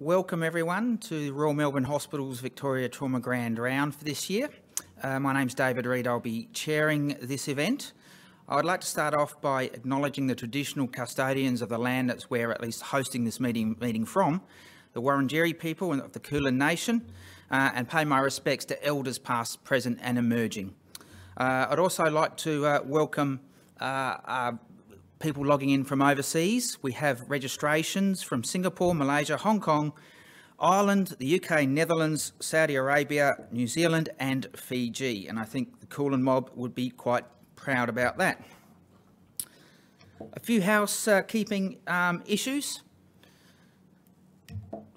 welcome everyone to Royal Melbourne Hospital's Victoria Trauma Grand Round for this year. Uh, my name's David Read. I'll be chairing this event. I'd like to start off by acknowledging the traditional custodians of the land that's where at least hosting this meeting, meeting from, the Wurundjeri people of the Kulin Nation, uh, and pay my respects to elders past, present and emerging. Uh, I'd also like to uh, welcome uh, people logging in from overseas. We have registrations from Singapore, Malaysia, Hong Kong, Ireland, the UK, Netherlands, Saudi Arabia, New Zealand and Fiji. And I think the Kulin mob would be quite proud about that. A few housekeeping um, issues.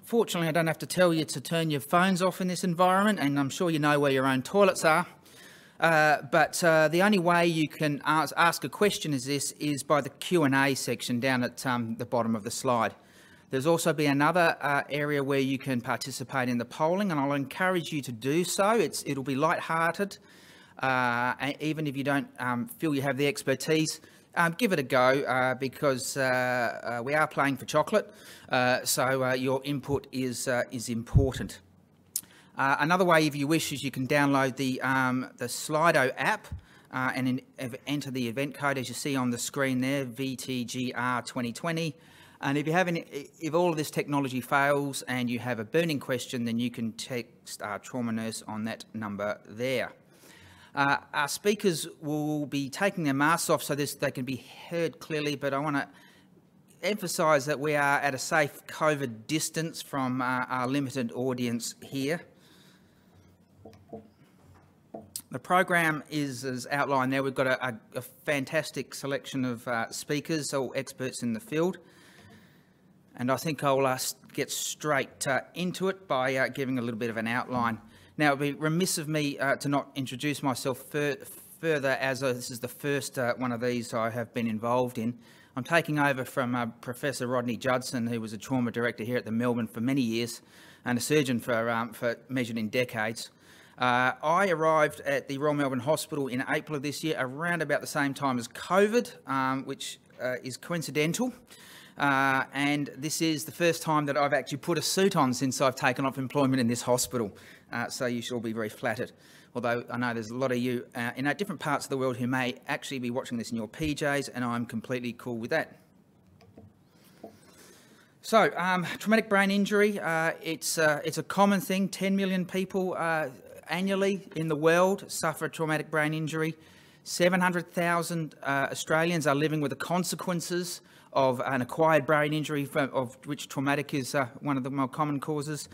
Fortunately, I don't have to tell you to turn your phones off in this environment, and I'm sure you know where your own toilets are. Uh, but uh, the only way you can ask, ask, a question is this is by the Q&A section down at um, the bottom of the slide. There's also be another uh, area where you can participate in the polling and I'll encourage you to do so. It's, it'll be light-hearted. Uh, even if you don't um, feel you have the expertise, um, give it a go uh, because we are playing for chocolate. so your input is, is important. Uh, another way, if you wish, is you can download the, um, the Slido app uh, and in, enter the event code as you see on the screen there, VTGR 2020. And if you have any, if all of this technology fails and you have a burning question, then you can text our trauma nurse on that number there. Uh, our speakers will be taking their masks off so this, they can be heard clearly, but I want to emphasise that we are at a safe COVID distance from uh, our limited audience here. The program is as outlined there. We've got a, a, a fantastic selection of uh, speakers, all experts in the field. And I think I'll uh, get straight uh, into it by uh, giving a little bit of an outline. Now, it would be remiss of me uh, to not introduce myself fur further as uh, this is the first one of these I have been involved in. I'm taking over from Professor Rodney Judson, who was a trauma director here at the Melbourne for many years and a surgeon for, um, for measured in decades. Uh, I arrived at the Royal Melbourne Hospital in April of this year, around about the same time as COVID, um, which uh, is coincidental. Uh, and this is the first time that I've actually put a suit on since I've taken off employment in this hospital. Uh, so you should all be very flattered. Although I know there's a lot of you uh, in different parts of the world who may actually be watching this in your PJs, and I'm completely cool with that. So, um, traumatic brain injury, uh, it's, uh, it's a common thing. 10 million people uh, annually in the world suffer traumatic brain injury. 700,000 uh, Australians are living with the consequences of an acquired brain injury, of which traumatic is uh, one of the more common causes.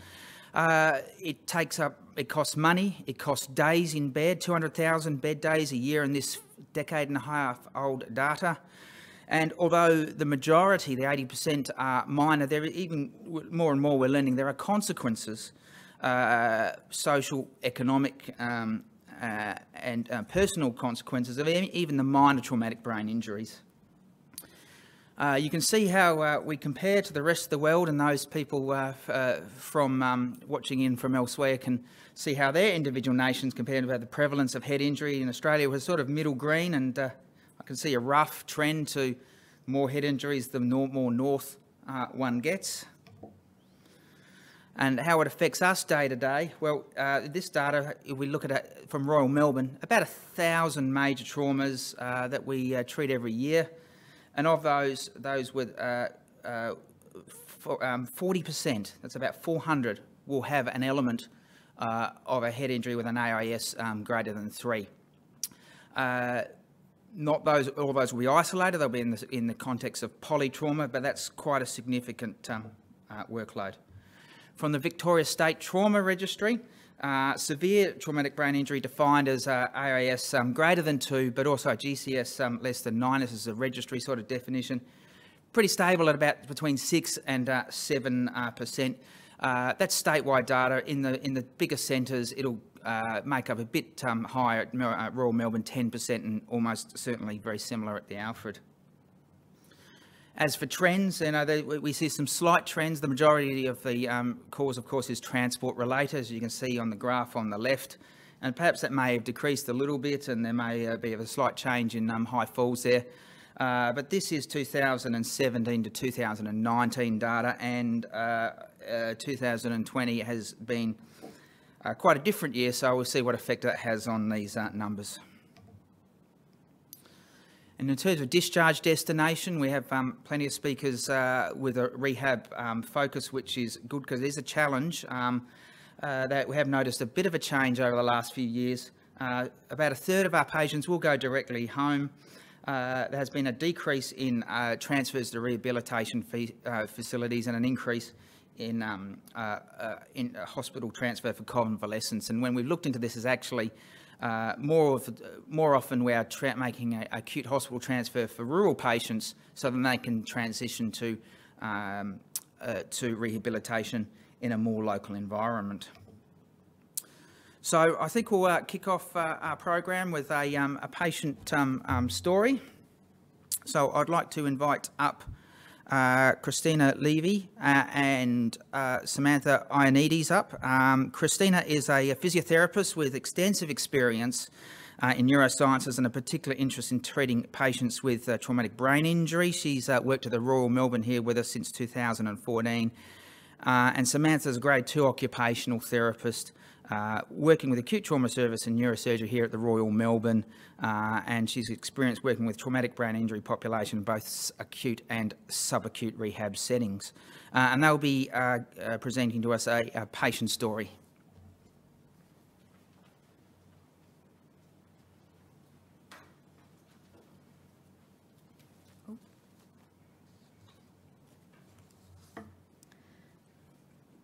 Uh, it takes up, it costs money, it costs days in bed, 200,000 bed days a year in this decade and a half old data. And although the majority, the 80% are minor, there even more and more we're learning there are consequences uh, social, economic, um, uh, and uh, personal consequences of even the minor traumatic brain injuries. Uh, you can see how uh, we compare to the rest of the world and those people from um, watching in from elsewhere can see how their individual nations compare to the prevalence of head injury in Australia was sort of middle green and I can see a rough trend to more head injuries the more north one gets and how it affects us day to day. Well, uh, this data, if we look at it from Royal Melbourne, about a thousand major traumas uh, that we uh, treat every year, and of those, those with 40%, uh, uh, um, that's about 400, will have an element uh, of a head injury with an AIS um, greater than three. not those, all those will be isolated, they'll be in the, in the context of polytrauma, but that's quite a significant um, workload from the Victoria State Trauma Registry. Uh, severe traumatic brain injury defined as uh, AIS um, greater than 2, but also GCS um, less than 9. This is a registry sort of definition. Pretty stable at about between 6 and 7. Uh, percent. Uh, that's statewide data. In the in the bigger centres, it'll uh, make up a bit um, higher at uh, Royal Melbourne, 10%, and almost certainly very similar at the Alfred. As for trends, you know, they, we see some slight trends. The majority of the um, cause, of course, is transport related, as you can see on the graph on the left. And perhaps that may have decreased a little bit and there may uh, be a slight change in um, high falls there. Uh, but this is 2017 to 2019 data, and uh, uh, 2020 has been uh, quite a different year, so we'll see what effect that has on these uh, numbers. And in terms of discharge destination, we have um, plenty of speakers uh, with a rehab um, focus, which is good because there's a challenge um, that we have noticed a bit of a change over the last few years. about a third of our patients will go directly home. Uh, there has been a decrease in uh, transfers to rehabilitation uh, facilities and an increase in, um, uh, uh, in hospital transfer for convalescence. And when we've looked into this, is actually more of more often we are making acute hospital transfer for rural patients so that they can transition to um, to rehabilitation in a more local environment. So I think we'll uh, kick off uh, our program with a, um, a patient um, um, story. So I'd like to invite up uh, Christina Levy uh, and uh, Samantha Ioannidis up. Um, Christina is a, a, physiotherapist with extensive experience uh, in neurosciences and a particular interest in treating patients with traumatic brain injury. She's worked at the Royal Melbourne here with us since 2014. and Samantha's a grade two occupational therapist uh, working with acute trauma service and neurosurgery here at the Royal Melbourne, uh, and she's experienced working with traumatic brain injury population, both acute and subacute rehab settings. Uh, and they'll be uh, uh, presenting to us a, a patient story.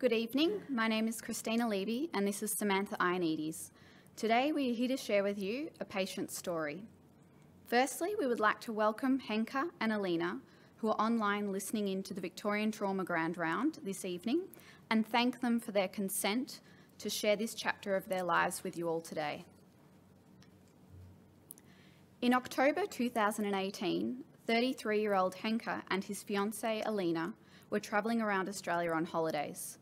Good evening. My name is Christina Levy and this is Samantha Ioannidis. Today we are here to share with you a patient story. Firstly, we would like to welcome Henka and Alina, who are online listening in to the Victorian Trauma Grand Round this evening, and thank them for their consent to share this chapter of their lives with you all today. In October 2018, 33-year-old Henka and his fiancée Alina were travelling around Australia on holidays.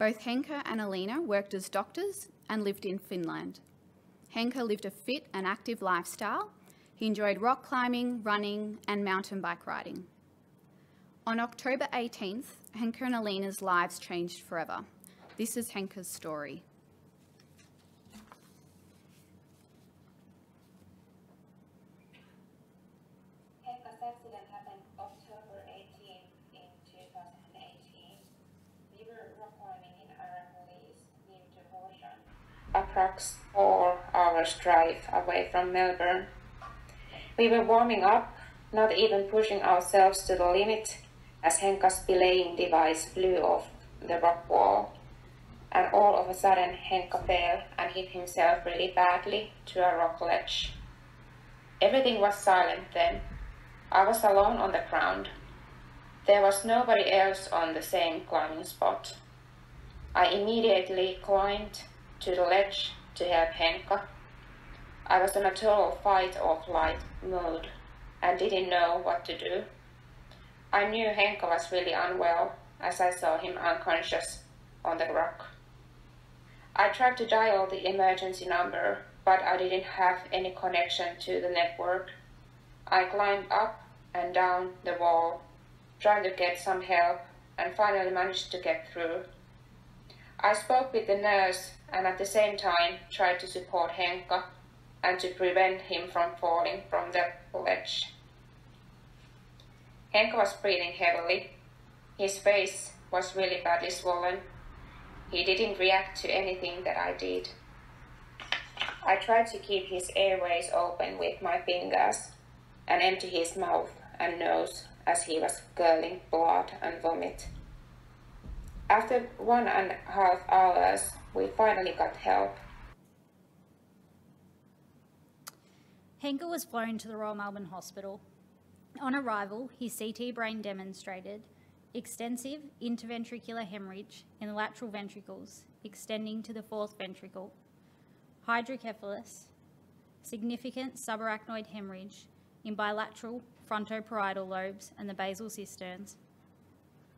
Both Henka and Alina worked as doctors and lived in Finland. Henka lived a fit and active lifestyle. He enjoyed rock climbing, running, and mountain bike riding. On October 18th, Henka and Alina's lives changed forever. This is Henka's story. Approx four hours drive away from Melbourne. We were warming up, not even pushing ourselves to the limit, as Henka's belaying device flew off the rock wall. And all of a sudden, Henka fell and hit himself really badly to a rock ledge. Everything was silent then. I was alone on the ground. There was nobody else on the same climbing spot. I immediately climbed to the ledge to help Henka. I was in a total fight or flight mood and didn't know what to do. I knew Henka was really unwell as I saw him unconscious on the rock. I tried to dial the emergency number, but I didn't have any connection to the network. I climbed up and down the wall, trying to get some help, and finally managed to get through. I spoke with the nurse and at the same time tried to support Henka and to prevent him from falling from the ledge. Henka was breathing heavily. His face was really badly swollen. He didn't react to anything that I did. I tried to keep his airways open with my fingers and empty his mouth and nose as he was gurgling blood and vomit. After one and a half hours, we finally got help. Henka was flown to the Royal Melbourne Hospital. On arrival, his CT brain demonstrated extensive intraventricular hemorrhage in the lateral ventricles extending to the fourth ventricle, hydrocephalus, significant subarachnoid hemorrhage in bilateral frontoparietal lobes and the basal cisterns,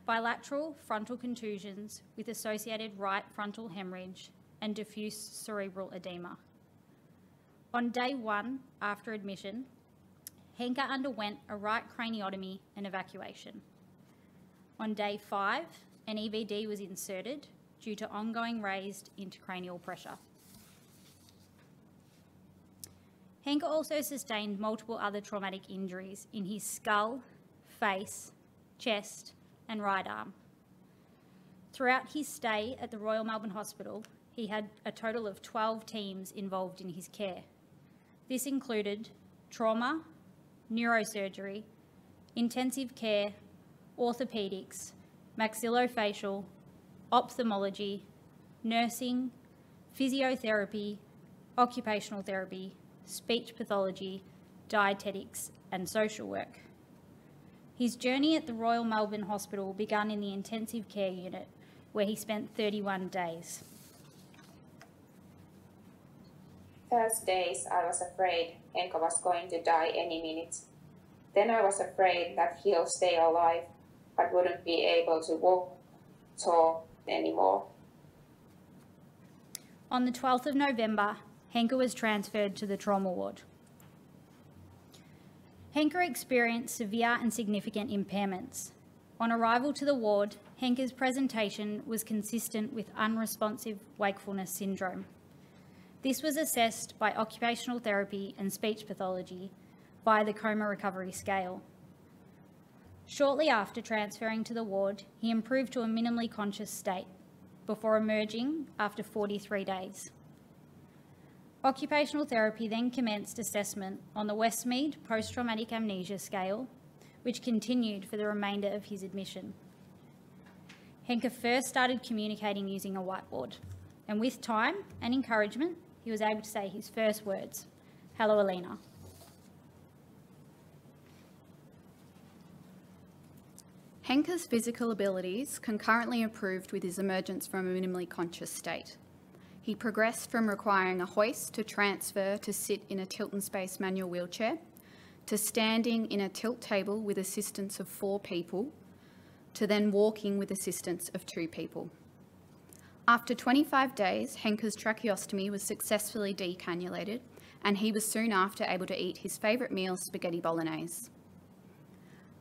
bilateral frontal contusions with associated right frontal hemorrhage and diffuse cerebral edema. On day one after admission, Henker underwent a right craniotomy and evacuation. On day five, an EVD was inserted due to ongoing raised intracranial pressure. Henker also sustained multiple other traumatic injuries in his skull, face, chest, and right arm. Throughout his stay at the Royal Melbourne Hospital, he had a total of 12 teams involved in his care. This included trauma, neurosurgery, intensive care, orthopaedics, maxillofacial, ophthalmology, nursing, physiotherapy, occupational therapy, speech pathology, dietetics, and social work. His journey at the Royal Melbourne Hospital began in the intensive care unit, where he spent 31 days. First days I was afraid Henke was going to die any minute. Then I was afraid that he'll stay alive, but wouldn't be able to walk, talk anymore. On the 12th of November, Henke was transferred to the trauma ward. Henke experienced severe and significant impairments. On arrival to the ward, Henker's presentation was consistent with unresponsive wakefulness syndrome. This was assessed by occupational therapy and speech pathology via the coma recovery scale. Shortly after transferring to the ward, he improved to a minimally conscious state before emerging after 43 days. Occupational therapy then commenced assessment on the Westmead Post Traumatic Amnesia Scale, which continued for the remainder of his admission. Henke first started communicating using a whiteboard, and with time and encouragement, he was able to say his first words Hello, Alina. Henke's physical abilities concurrently improved with his emergence from a minimally conscious state. He progressed from requiring a hoist to transfer to sit in a Tilt in Space manual wheelchair, to standing in a tilt table with assistance of four people, to then walking with assistance of two people. After 25 days, Henker's tracheostomy was successfully decannulated, and he was soon after able to eat his favourite meal, spaghetti bolognese.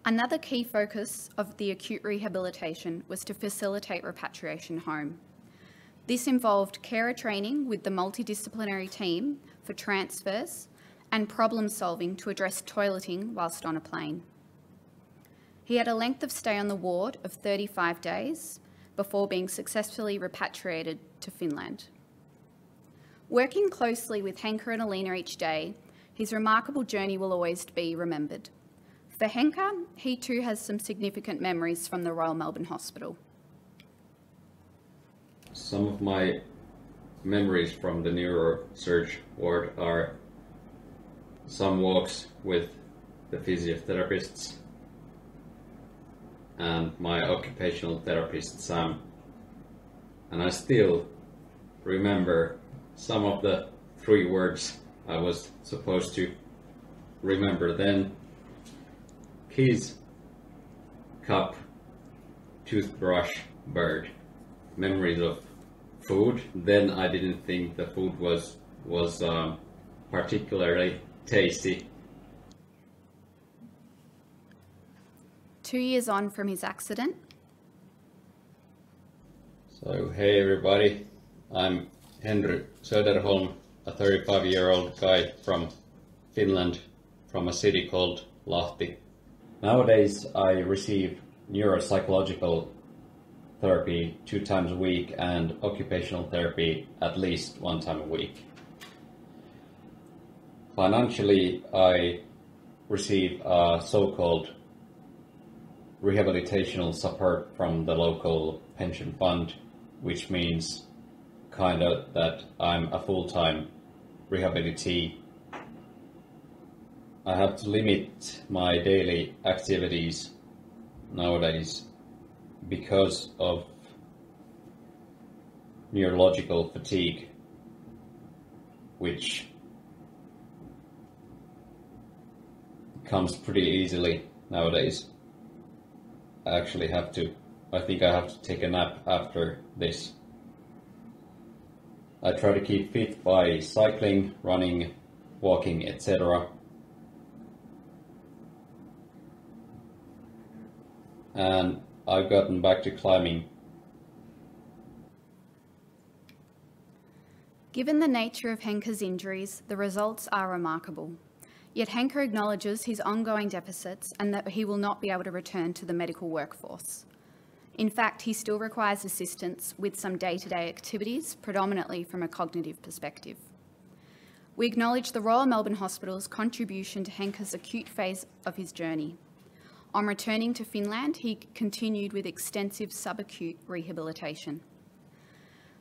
Another key focus of the acute rehabilitation was to facilitate repatriation home. This involved carer training with the multidisciplinary team for transfers and problem solving to address toileting whilst on a plane. He had a length of stay on the ward of 35 days before being successfully repatriated to Finland. Working closely with Henke and Alina each day, his remarkable journey will always be remembered. For Henke, he too has some significant memories from the Royal Melbourne Hospital. Some of my memories from the neurosurge ward are some walks with the physiotherapists and my occupational therapist Sam. And I still remember some of the three words I was supposed to remember then. Keys, cup, toothbrush, bird. Memories of food. Then I didn't think the food was was um, particularly tasty Two years on from his accident, So, hey everybody, I'm Henry Söderholm, a 35 year old guy from Finland, from a city called Lahti. Nowadays, I receive neuropsychological therapy two times a week and occupational therapy at least one time a week. Financially, I receive a so called rehabilitational support from the local pension fund, which means kind of that I'm a full-time rehabilitee. I have to limit my daily activities nowadays because of neurological fatigue, which comes pretty easily nowadays. I actually have to, I think I have to take a nap after this. I try to keep fit by cycling, running, walking, etc. And I've gotten back to climbing. Given the nature of Henker's injuries, the results are remarkable. Yet Henker acknowledges his ongoing deficits and that he will not be able to return to the medical workforce. In fact, he still requires assistance with some day-to-day activities, predominantly from a cognitive perspective. We acknowledge the Royal Melbourne Hospital's contribution to Henker's acute phase of his journey. On returning to Finland, he continued with extensive subacute rehabilitation.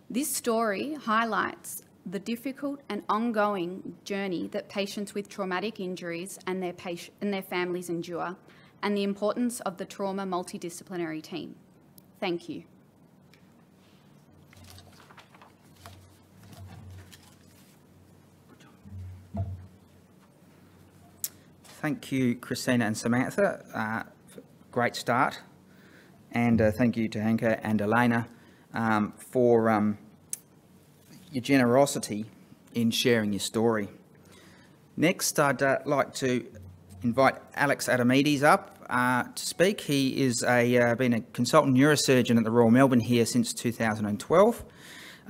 This story highlights the difficult and ongoing journey that patients with traumatic injuries and their, and their families endure, and the importance of the trauma multidisciplinary team. Thank you. Thank you, Christina and Samantha. Uh, great start. And uh, thank you to Henke and Elena um, for um, your generosity in sharing your story. Next, I'd uh, like to invite Alex Adamides up uh, to speak. He is a uh, been a consultant neurosurgeon at the Royal Melbourne here since 2012.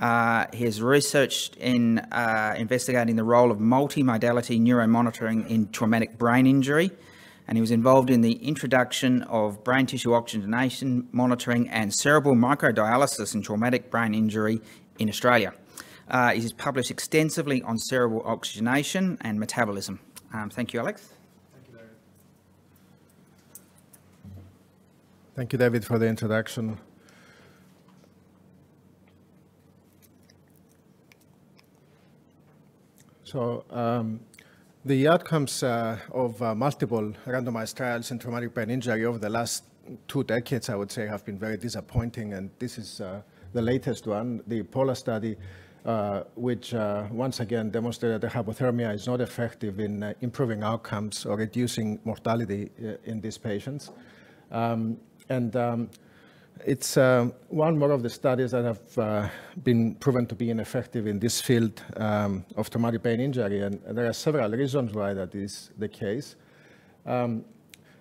Uh, he has researched in uh, investigating the role of multimodality neuromonitoring in traumatic brain injury, and he was involved in the introduction of brain tissue oxygenation monitoring and cerebral microdialysis in traumatic brain injury in Australia. Uh, he's published extensively on cerebral oxygenation and metabolism. Um, thank you, Alex. Thank you, David. Thank you, David, for the introduction. So um, the outcomes uh, of uh, multiple randomized trials in traumatic brain injury over the last two decades, I would say, have been very disappointing. And this is uh, the latest one, the POLAR study, uh, which uh, once again demonstrated that hypothermia is not effective in uh, improving outcomes or reducing mortality in these patients. Um, and um, it's uh, one more of the studies that have uh, been proven to be ineffective in this field um, of traumatic brain injury, and there are several reasons why that is the case. Um,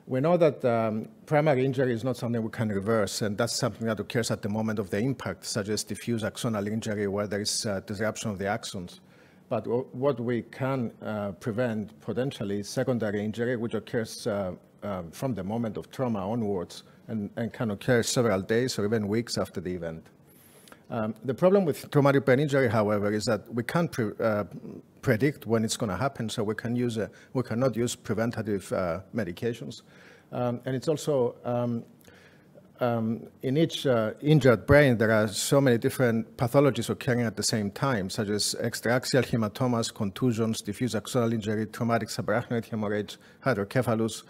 we know that um, primary injury is not something we can reverse, and that's something that occurs at the moment of the impact, such as diffuse axonal injury, where there is uh, disruption of the axons. But what we can uh, prevent potentially is secondary injury, which occurs uh, um, from the moment of trauma onwards and, and can occur several days or even weeks after the event. Um, the problem with traumatic brain injury, however, is that we can't pre uh, predict when it's going to happen, so we can use a, we cannot use preventative uh, medications. Um, and it's also um, um, in each uh, injured brain, there are so many different pathologies occurring at the same time, such as extraaxial hematomas, contusions, diffuse axonal injury, traumatic subarachnoid hemorrhage, hydrocephalus.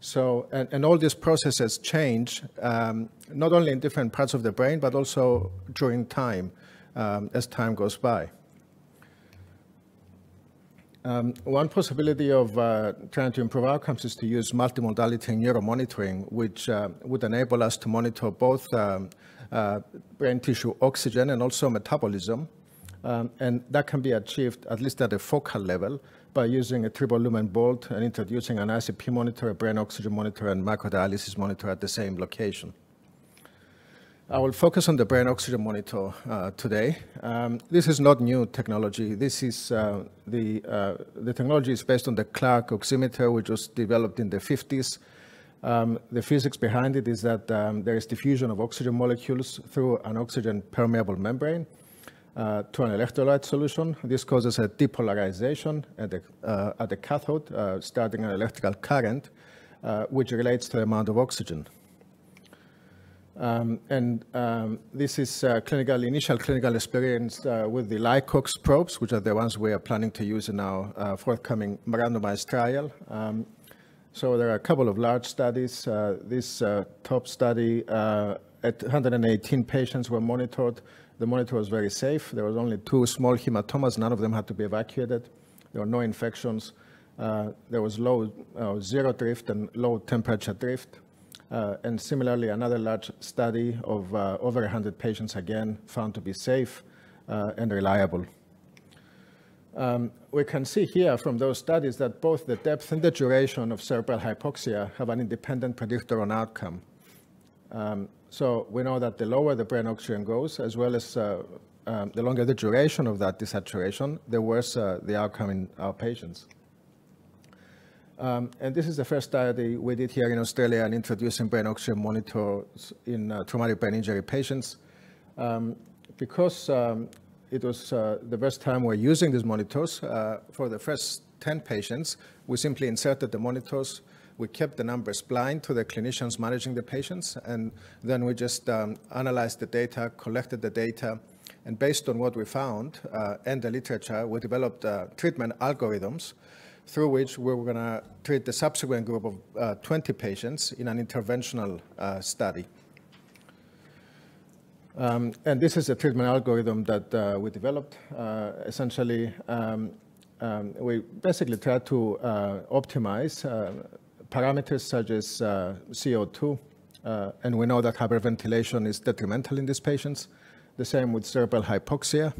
So, and, and all these processes change, um, not only in different parts of the brain, but also during time, um, as time goes by. Um, one possibility of uh, trying to improve outcomes is to use multimodality neuromonitoring, which uh, would enable us to monitor both um, uh, brain tissue oxygen and also metabolism. Um, and that can be achieved at least at a focal level by using a triple lumen bolt and introducing an ICP monitor, a brain oxygen monitor, and microdialysis monitor at the same location. I will focus on the brain oxygen monitor uh, today. Um, this is not new technology. This is uh, the, uh, the technology is based on the Clark oximeter, which was developed in the 50s. Um, the physics behind it is that um, there is diffusion of oxygen molecules through an oxygen permeable membrane uh, to an electrolyte solution. This causes a depolarization at the, uh, at the cathode, uh, starting an electrical current, uh, which relates to the amount of oxygen. Um, and um, this is uh, clinical, initial clinical experience uh, with the Licox probes, which are the ones we are planning to use in our forthcoming randomized trial. Um, so there are a couple of large studies. this top study at 118 patients were monitored the monitor was very safe. There was only two small hematomas. None of them had to be evacuated. There were no infections. Uh, there was low uh, zero drift and low temperature drift. Uh, and similarly, another large study of uh, over 100 patients, again, found to be safe uh, and reliable. Um, we can see here from those studies that both the depth and the duration of cerebral hypoxia have an independent predictor on outcome. Um, so we know that the lower the brain oxygen goes, as well as uh, um, the longer the duration of that desaturation, the worse uh, the outcome in our patients. Um, and this is the first study we did here in Australia in introducing brain oxygen monitors in uh, traumatic brain injury patients. Um, because um, it was uh, the first time we're using these monitors, uh, for the first 10 patients, we simply inserted the monitors. We kept the numbers blind to the clinicians managing the patients, and then we just um, analyzed the data, collected the data, and based on what we found uh, and the literature, we developed uh, treatment algorithms through which we were going to treat the subsequent group of uh, 20 patients in an interventional uh, study. Um, and this is a treatment algorithm that uh, we developed. Uh, essentially, um, um, we basically try to uh, optimize uh, parameters such as CO2, and we know that hyperventilation is detrimental in these patients. The same with cerebral hypoxia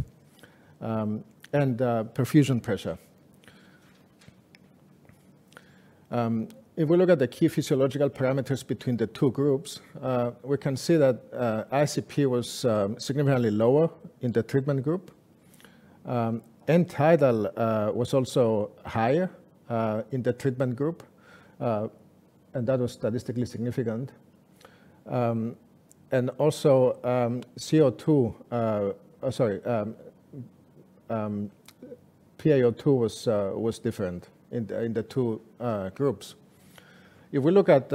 um, and perfusion pressure. Um, if we look at the key physiological parameters between the two groups, uh, we can see that uh, ICP was um, significantly lower in the treatment group. Um, and tidal uh, was also higher uh, in the treatment group, uh, and that was statistically significant. Um, and also um, CO2, uh, oh, sorry, um, um, PaO2 was, was different in the, in the two groups. If we look at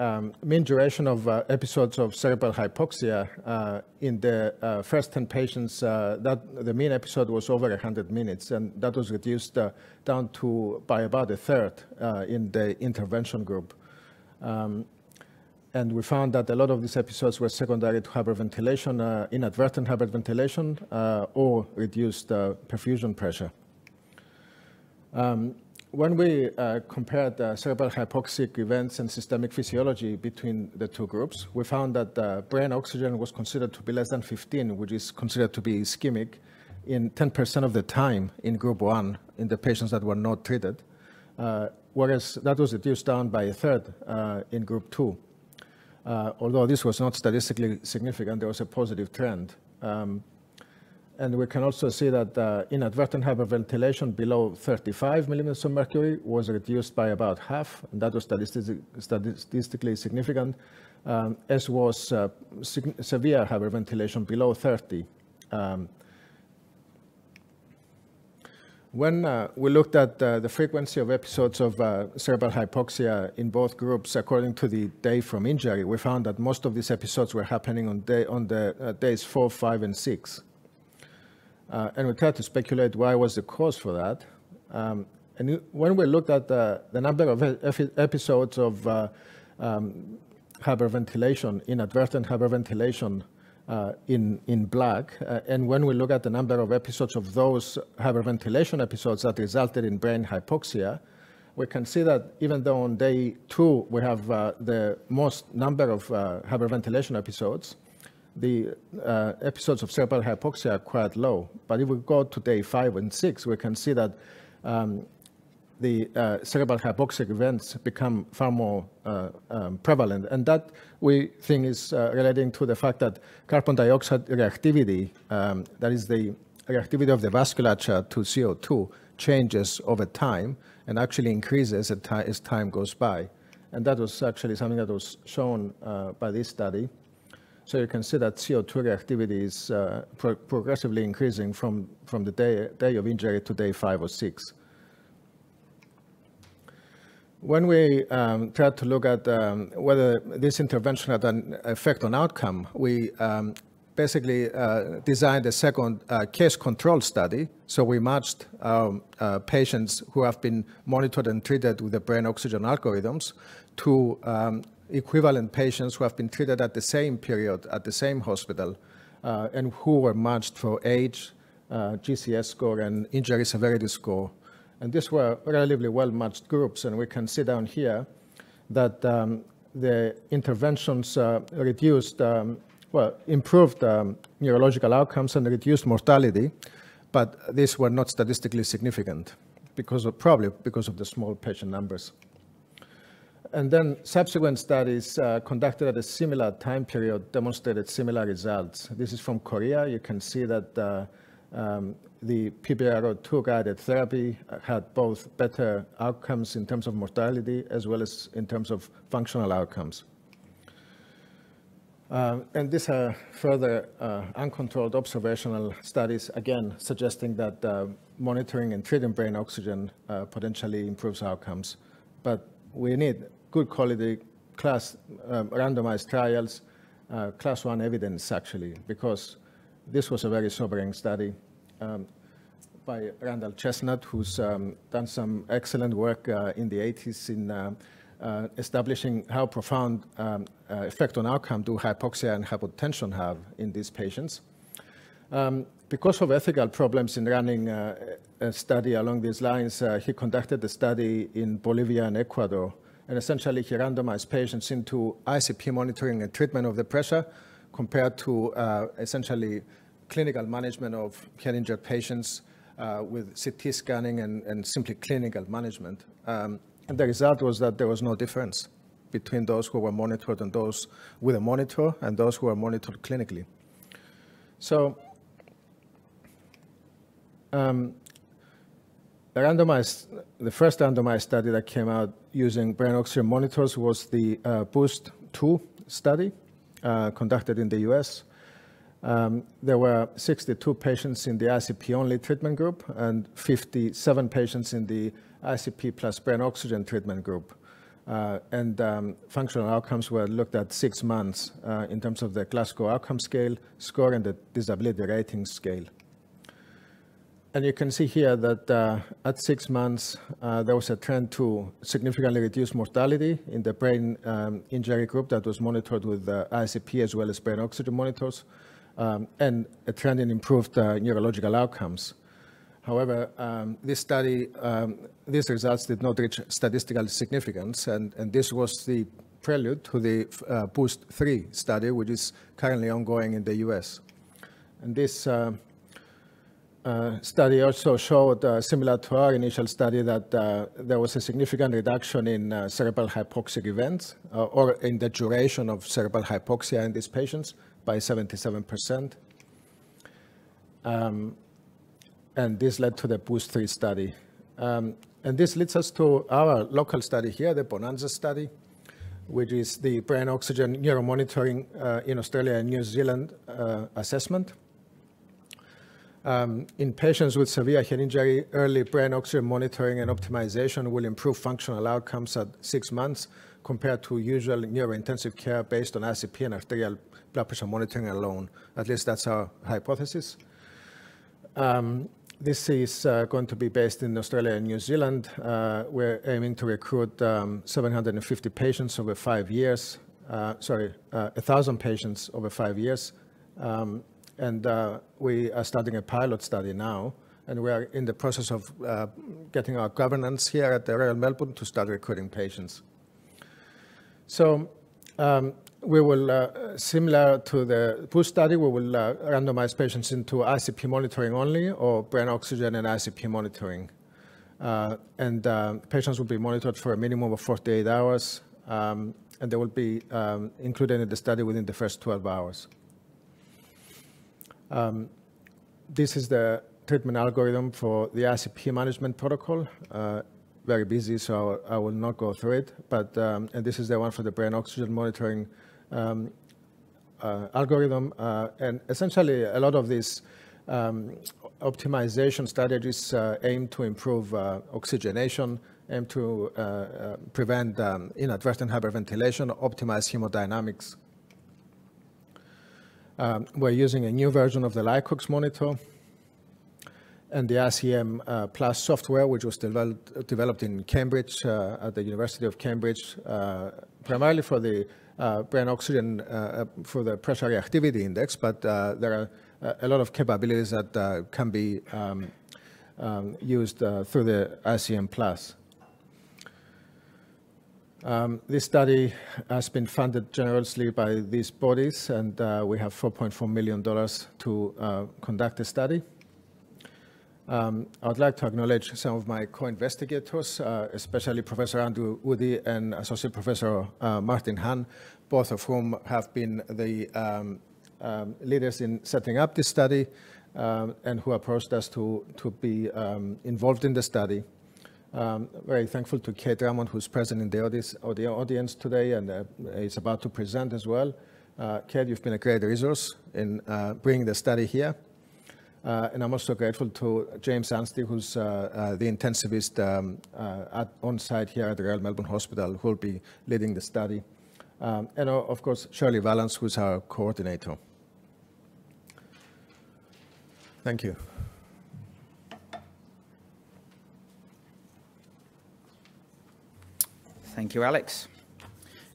um, mean duration of uh, episodes of cerebral hypoxia uh, in the uh, first 10 patients, uh, that the mean episode was over 100 minutes, and that was reduced uh, down to by about a third uh, in the intervention group. Um, and we found that a lot of these episodes were secondary to hyperventilation, inadvertent hyperventilation, or reduced perfusion pressure. Um, when we uh, compared cerebral hypoxic events and systemic physiology between the two groups, we found that brain oxygen was considered to be less than 15, which is considered to be ischemic, in 10% of the time in group one in the patients that were not treated, uh, whereas that was reduced down by a third uh, in group two. Uh, although this was not statistically significant, there was a positive trend. Um, and we can also see that uh, inadvertent hyperventilation below 35 millimeters of mercury was reduced by about half, and that was statistically significant, um, as was uh, severe hyperventilation below 30. Um, when uh, we looked at uh, the frequency of episodes of uh, cerebral hypoxia in both groups according to the day from injury, we found that most of these episodes were happening on, day, on the uh, days four, five, and six. Uh, and we tried to speculate why was the cause for that. Um, and when we looked at the, the number of episodes of uh, um, hyperventilation, inadvertent hyperventilation uh, in, in black, uh, and when we look at the number of episodes of those hyperventilation episodes that resulted in brain hypoxia, we can see that even though on day two we have uh, the most number of uh, hyperventilation episodes, the uh, episodes of cerebral hypoxia are quite low. But if we go to day five and six, we can see that um, the uh, cerebral hypoxic events become far more uh, um, prevalent. And that we think is uh, relating to the fact that carbon dioxide reactivity, um, that is the reactivity of the vasculature to CO2, changes over time and actually increases as time goes by. And that was actually something that was shown uh, by this study. So you can see that CO2 reactivity is uh, pro progressively increasing from, from the day, day of injury to day five or six. When we um, tried to look at um, whether this intervention had an effect on outcome, we um, basically uh, designed a second uh, case control study. So we matched um, uh, patients who have been monitored and treated with the brain oxygen algorithms to um, equivalent patients who have been treated at the same period at the same hospital uh, and who were matched for age, uh, GCS score, and injury severity score. And these were relatively well-matched groups, and we can see down here that um, the interventions uh, reduced, um, well, improved um, neurological outcomes and reduced mortality, but these were not statistically significant because of, probably because of the small patient numbers. And then subsequent studies uh, conducted at a similar time period demonstrated similar results. This is from Korea. You can see that uh, um, the PBRO2 guided therapy had both better outcomes in terms of mortality as well as in terms of functional outcomes. Uh, and these are further uh, uncontrolled observational studies, again, suggesting that uh, monitoring and treating brain oxygen uh, potentially improves outcomes. But we need good quality class um, randomized trials, uh, class one evidence actually, because this was a very sobering study um, by Randall Chesnut, who's um, done some excellent work uh, in the 80s in uh, uh, establishing how profound um, uh, effect on outcome do hypoxia and hypotension have in these patients. Um, because of ethical problems in running a study along these lines, he conducted a study in Bolivia and Ecuador and essentially he randomized patients into ICP monitoring and treatment of the pressure compared to uh, essentially clinical management of head injured patients uh, with CT scanning and, and, simply clinical management. Um, and the result was that there was no difference between those who were monitored and those with a monitor and those who were monitored clinically. So um, randomized, the first randomized study that came out using brain oxygen monitors was the uh, BOOST 2 study uh, conducted in the US. Um, there were 62 patients in the ICP-only treatment group and 57 patients in the ICP plus brain oxygen treatment group. Uh, and um, functional outcomes were looked at six months uh, in terms of the Glasgow outcome scale, score, and the disability rating scale. And you can see here that uh, at six months, uh, there was a trend to significantly reduce mortality in the brain um, injury group that was monitored with uh, ICP as well as brain oxygen monitors, um, and a trend in improved uh, neurological outcomes. However, um, this study, um, these results did not reach statistical significance, and, and this was the prelude to the uh, BOOST 3 study, which is currently ongoing in the US. And this uh, study also showed, uh, similar to our initial study, that uh, there was a significant reduction in uh, cerebral hypoxic events uh, or in the duration of cerebral hypoxia in these patients by 77%. Um, and this led to the BOOST 3 study. Um, and this leads us to our local study here, the Bonanza study, which is the brain oxygen neuromonitoring in Australia and New Zealand assessment. Um, in patients with severe head injury, early brain oxygen monitoring and optimization will improve functional outcomes at six months compared to usual neurointensive care based on ICP and arterial blood pressure monitoring alone. At least that's our hypothesis. Um, this is uh, going to be based in Australia and New Zealand. Uh, we're aiming to recruit um, 750 patients over five years. Uh, sorry, 1,000 uh, patients over five years. Um, and uh, we are starting a pilot study now, and we are in the process of uh, getting our governance here at the Royal Melbourne to start recruiting patients. So um, we will, uh, similar to the BOOST study, we will uh, randomize patients into ICP monitoring only or brain oxygen and ICP monitoring. Uh, and uh, patients will be monitored for a minimum of 48 hours, um, and they will be um, included in the study within the first 12 hours. Um, this is the treatment algorithm for the ICP management protocol. Uh, very busy, so I will not go through it. But um, and this is the one for the brain oxygen monitoring um, uh, algorithm. Uh, and essentially, a lot of these um, optimization strategies uh, aim to improve uh, oxygenation, aim to uh, prevent um, inadvertent hyperventilation, optimize hemodynamics. Um, we're using a new version of the Licox monitor and the ICM uh, Plus software, which was developed, developed in Cambridge, uh, at the University of Cambridge, uh, primarily for the uh, brain oxygen, uh, uh, for the pressure reactivity index, but there are a lot of capabilities that can be um, um, used through the ICM Plus. Um, this study has been funded generously by these bodies, and uh, we have $4.4 million to uh, conduct the study. Um, I would like to acknowledge some of my co-investigators, uh, especially Professor Andrew Udy and Associate Professor uh, Martin Hunn, both of whom have been the um, um, leaders in setting up this study um, and who approached us to, to be um, involved in the study. Um, very thankful to Kate Drummond, who's present in the audience, audience today and uh, is about to present as well. Uh, Kate, you've been a great resource in uh, bringing the study here. Uh, and I'm also grateful to James Anstey, who's uh, uh, the intensivist um, at, on site here at the Royal Melbourne Hospital, who will be leading the study. Um, and of course, Shirley Valance, who's our coordinator. Thank you. Thank you, Alex.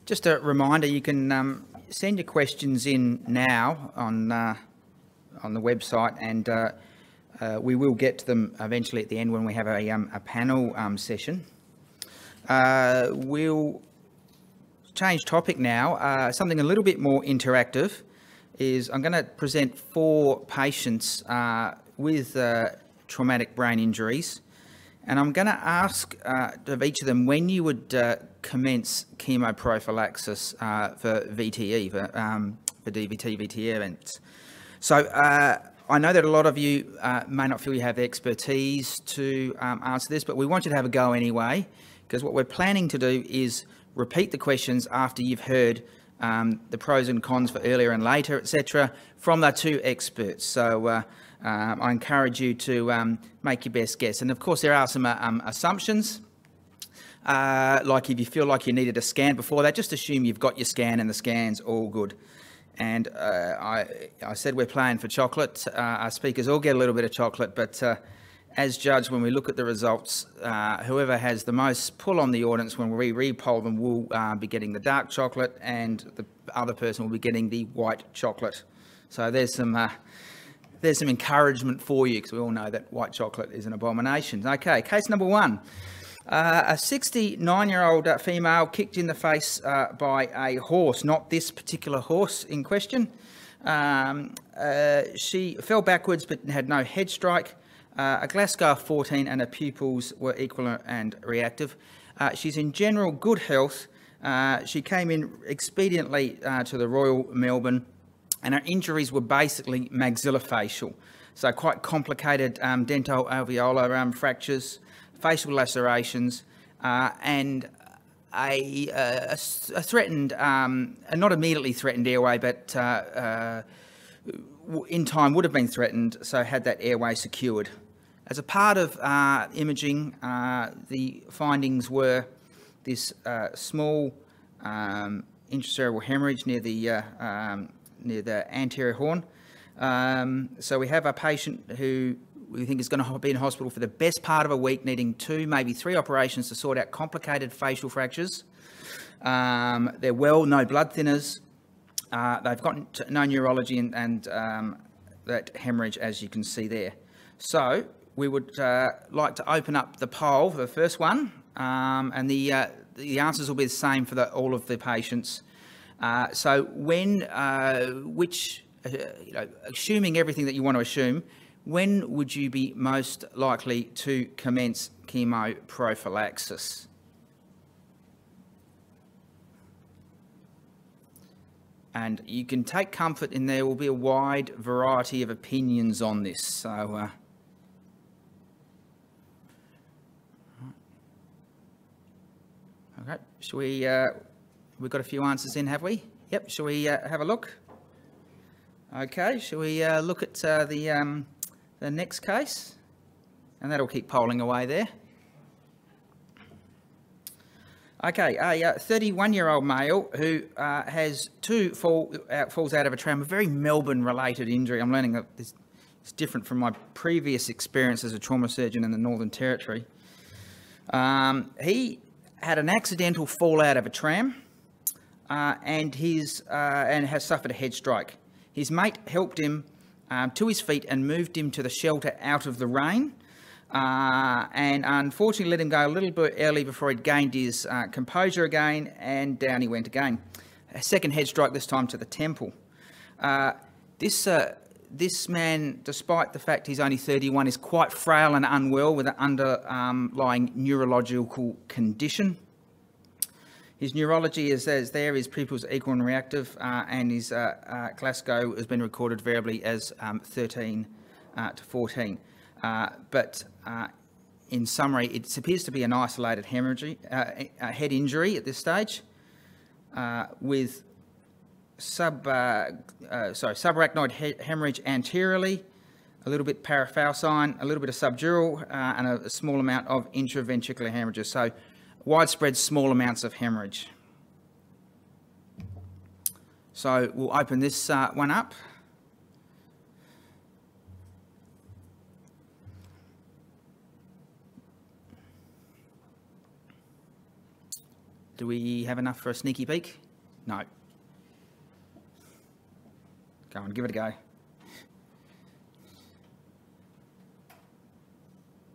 Just a reminder, you can um, send your questions in now on uh, on the website, and uh, uh, we will get to them eventually at the end when we have a, um, a panel um, session. Uh, we'll change topic now. Uh, something a little bit more interactive is I'm going to present four patients uh, with traumatic brain injuries. And I'm going to ask uh, of each of them when you would uh, commence chemoprophylaxis uh, for VTE, for, um, for DVT, VTE events. So uh, I know that a lot of you uh, may not feel you have the expertise to um, answer this, but we want you to have a go anyway, because what we're planning to do is repeat the questions after you've heard um, the pros and cons for earlier and later, etc., from the two experts. So uh, I encourage you to um, make your best guess. And of course, there are some uh, um, assumptions. Uh, like if you feel like you needed a scan before that, just assume you've got your scan and the scan's all good. And uh, I, I said we're playing for chocolate. Uh, our speakers all get a little bit of chocolate, but uh, as judge, when we look at the results, whoever has the most pull on the audience when we repoll them will be getting the dark chocolate, and the other person will be getting the white chocolate. So there's some there's some encouragement for you because we all know that white chocolate is an abomination. Okay, case number one. Uh, a 69 year old uh, female kicked in the face uh, by a horse, not this particular horse in question. Um, uh, she fell backwards but had no head strike. Uh, a Glasgow 14 and her pupils were equal and reactive. She's in general good health. she came in expediently to the Royal Melbourne and her injuries were basically maxillofacial. So quite complicated um, dental alveolar um, fractures facial lacerations, uh, and a, a, a threatened, um, not immediately threatened airway, but uh, uh, in time would have been threatened, so had that airway secured. As a part of uh, imaging, uh, the findings were this uh, small um, intracerebral hemorrhage near the um, near the anterior horn. Um, so we have a patient who we think is going to be in hospital for the best part of a week, needing two, maybe three operations to sort out complicated facial fractures. Um, they're well, no blood thinners. Uh, they've got no neurology and, and um, that hemorrhage, as you can see there. So we would uh, like to open up the poll for the first one, um, and the uh, the answers will be the same for the, all of the patients. Uh, so when, uh, which, uh, you know, assuming everything that you want to assume, when would you be most likely to commence chemoprophylaxis? And you can take comfort in there will be a wide variety of opinions on this. So, uh, okay, shall we? Uh, we've got a few answers in, have we? Yep. Shall we uh, have a look? Okay. Shall we uh, look at uh, the um, the next case, and that'll keep polling away there. Okay, a 31-year-old uh, male who uh, has two fall, uh, falls out of a tram, a very Melbourne-related injury. I'm learning that this is different from my previous experience as a trauma surgeon in the Northern Territory. Um, he had an accidental fall out of a tram uh, and, his, uh, and has suffered a head strike. His mate helped him um, to his feet and moved him to the shelter out of the rain. Uh, and unfortunately let him go a little bit early before he'd gained his uh, composure again, and down he went again. A second head strike, this time to the temple. Uh, this, uh, this man, despite the fact he's only 31, is quite frail and unwell with an underlying neurological condition. His neurology is there, his pupils equal and reactive, uh, and his uh, uh, Glasgow has been recorded variably as um, 13 uh, to 14. Uh, but in summary, it appears to be an isolated head injury at this stage, with sub, uh, uh, sorry, subarachnoid he hemorrhage anteriorly, a little bit parafalcine, a little bit of subdural, uh, and a, a, small amount of intraventricular hemorrhages. So widespread small amounts of hemorrhage. So we'll open this uh, one up. Do we have enough for a sneaky peek? No. Go on, give it a go.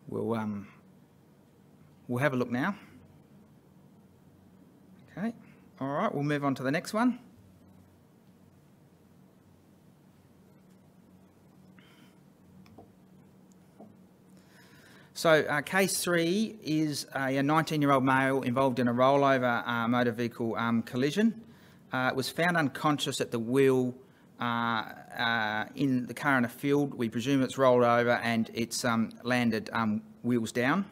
We'll, um, we'll have a look now. All right, we'll move on to the next one. So uh, case three is a 19-year-old male involved in a rollover uh, motor vehicle um, collision. Uh, was found unconscious at the wheel uh, uh, in the car in a field. We presume it's rolled over and it's um, landed um, wheels down.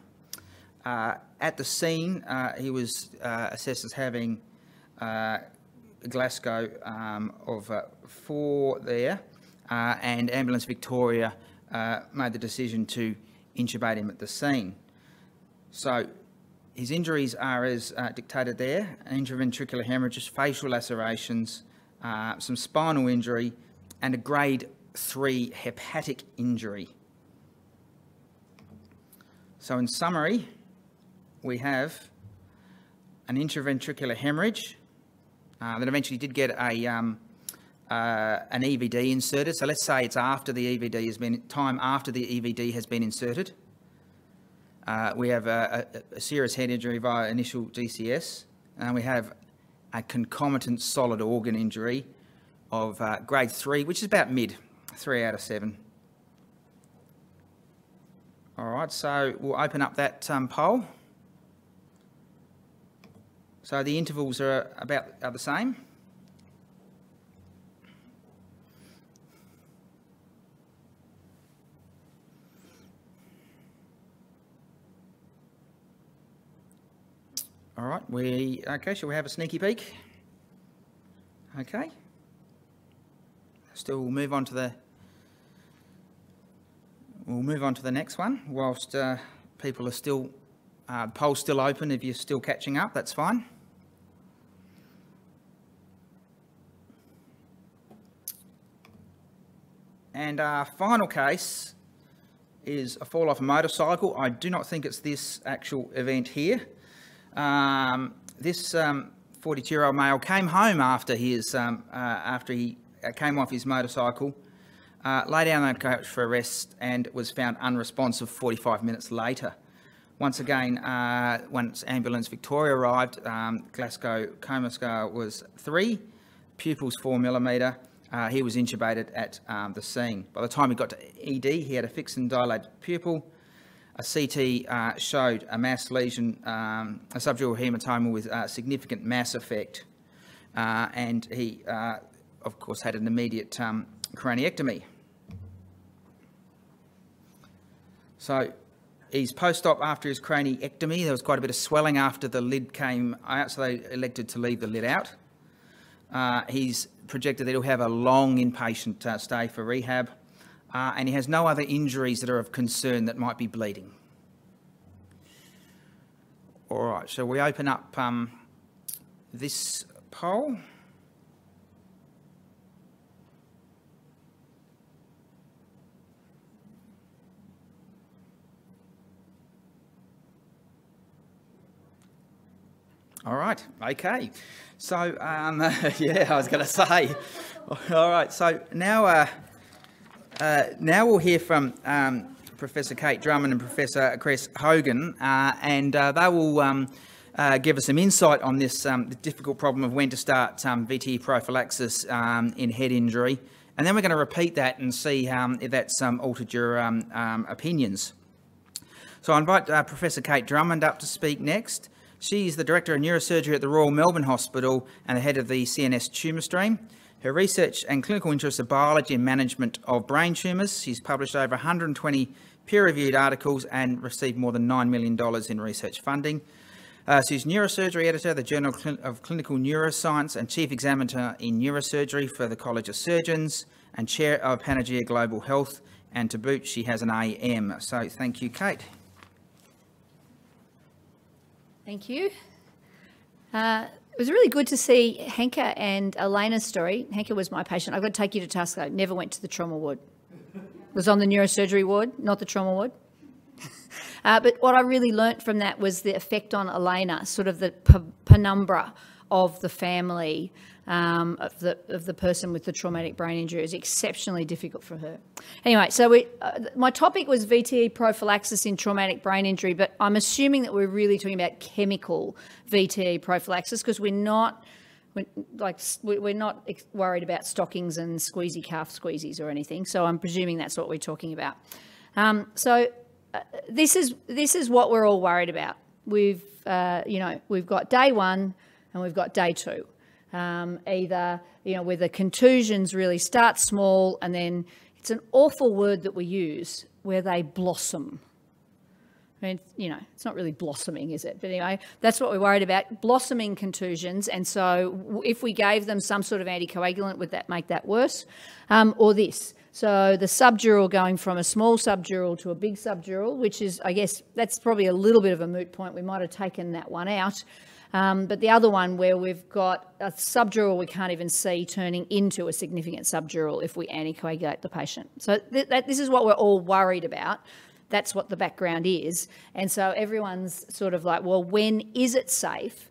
Uh, at the scene, he was assessed as having Uh, Glasgow um, of uh, four there, uh, and Ambulance Victoria made the decision to intubate him at the scene. So his injuries are as dictated there, intraventricular hemorrhages, facial lacerations, uh, some spinal injury, and a grade 3 hepatic injury. So in summary, we have an intraventricular hemorrhage uh, that eventually did get a, um, uh, an EVD inserted. So let's say it's after the EVD has been, time after the EVD has been inserted. Uh, we have a, a, a, serious head injury via initial GCS, and we have a concomitant solid organ injury of uh, grade 3, which is about mid, 3 out of 7. All right, so we'll open up that um, poll. So the intervals are about are the same. All right, we, okay, shall we have a sneaky peek? Okay. Still, we'll move on to the, we'll move on to the next one whilst uh, people are still, uh, poll's still open. If you're still catching up, that's fine. And our final case is a fall off a motorcycle. I do not think it's this actual event here. Um, this 42-year-old um, male came home after his um, uh, after he uh, came off his motorcycle, uh, lay down on the couch for a rest, and was found unresponsive 45 minutes later. Once again, uh, once ambulance Victoria arrived, um, Glasgow coma score was three, pupils four millimetre. Uh, he was intubated at um, the scene. By the time he got to ED, he had a fixed and dilated pupil, a CT uh, showed a mass lesion, um, a subdural hematoma with uh, significant mass effect, uh, and he, uh, of course, had an immediate um, craniectomy. So he's post-op after his craniectomy. There was quite a bit of swelling after the lid came out, so they elected to leave the lid out. Uh, he's projected that he'll have a long inpatient uh, stay for rehab uh, and he has no other injuries that are of concern that might be bleeding. All right, so we open up um, this poll. All right, okay. So, um, yeah, I was going to say. All right, so now uh, uh, now we'll hear from um, Professor Kate Drummond and Professor Chris Hogan, uh, and uh, they will um, uh, give us some insight on this um, difficult problem of when to start um, VTE prophylaxis um, in head injury And then we're going to repeat that and see if that's altered your opinions. So I invite uh, Professor Kate Drummond up to speak next. She's the Director of Neurosurgery at the Royal Melbourne Hospital and the head of the CNS tumour stream. Her research and clinical interests are biology and management of brain tumours. She's published over 120 peer-reviewed articles and received more than $9 million in research funding. Uh, she's neurosurgery editor, the Journal of Clinical Neuroscience, and chief examiner in neurosurgery for the College of Surgeons, and chair of Pangea Global Health. And to boot, she has an AM. So thank you, Kate. Thank you. Uh, it was really good to see Henka and Elena's story. Henka was my patient. I've got to take you to task though. Never went to the trauma ward. Was on the neurosurgery ward, not the trauma ward. Uh, but what I really learnt from that was the effect on Elena, sort of the penumbra of the family um, of, the, of the person with the traumatic brain injury is exceptionally difficult for her. Anyway, so we, uh, my topic was VTE prophylaxis in traumatic brain injury, but I'm assuming that we're really talking about chemical VTE prophylaxis because we're not like we're not worried about stockings and squeezy calf squeezies or anything. So I'm presuming that's what we're talking about. Um, so this is this is what we're all worried about. We've uh, you know we've got day one and we've got day two um, either, you know, where the contusions really start small and then it's an awful word that we use where they blossom. I mean, you know, it's not really blossoming, is it? But anyway, that's what we're worried about blossoming contusions. And so, if we gave them some sort of anticoagulant, would that make that worse? Um, or this. So, the subdural going from a small subdural to a big subdural, which is, I guess, that's probably a little bit of a moot point. We might have taken that one out. Um, but the other one where we've got a subdural we can't even see turning into a significant subdural if we anticoagulate the patient. So th that, this is what we're all worried about. That's what the background is. And so everyone's sort of like, well, when is it safe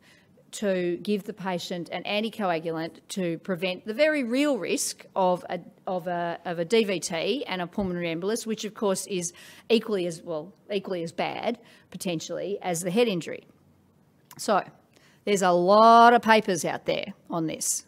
to give the patient an anticoagulant to prevent the very real risk of a, of a, of a DVT and a pulmonary embolus, which of course is equally as, well, equally as bad, potentially, as the head injury. So there's a lot of papers out there on this.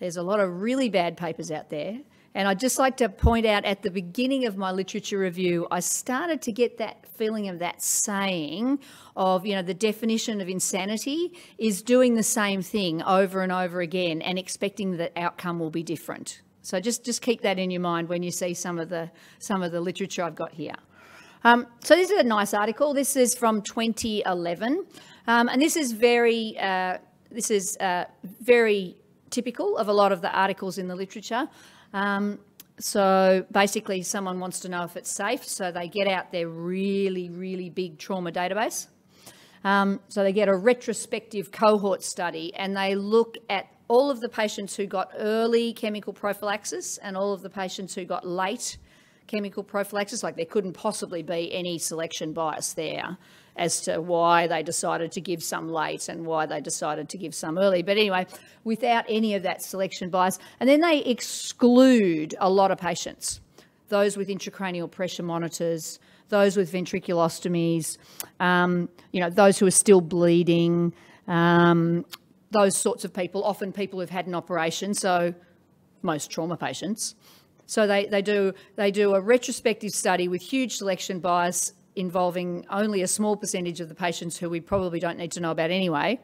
There's a lot of really bad papers out there. And I'd just like to point out at the beginning of my literature review, I started to get that feeling of that saying of, you know, the definition of insanity is doing the same thing over and over again and expecting that outcome will be different. So just, just keep that in your mind when you see some of the, some of the literature I've got here. Um, so this is a nice article. This is from 2011. Um, and this is very, uh, this is uh, very typical of a lot of the articles in the literature. Um, so basically someone wants to know if it's safe, so they get out their really, really big trauma database. Um, so they get a retrospective cohort study and they look at all of the patients who got early chemical prophylaxis and all of the patients who got late chemical prophylaxis, like there couldn't possibly be any selection bias there as to why they decided to give some late and why they decided to give some early. But anyway, without any of that selection bias. And then they exclude a lot of patients, those with intracranial pressure monitors, those with ventriculostomies, um, you know, those who are still bleeding, um, those sorts of people, often people who've had an operation, so most trauma patients. So they, they, do, they do a retrospective study with huge selection bias involving only a small percentage of the patients who we probably don't need to know about anyway.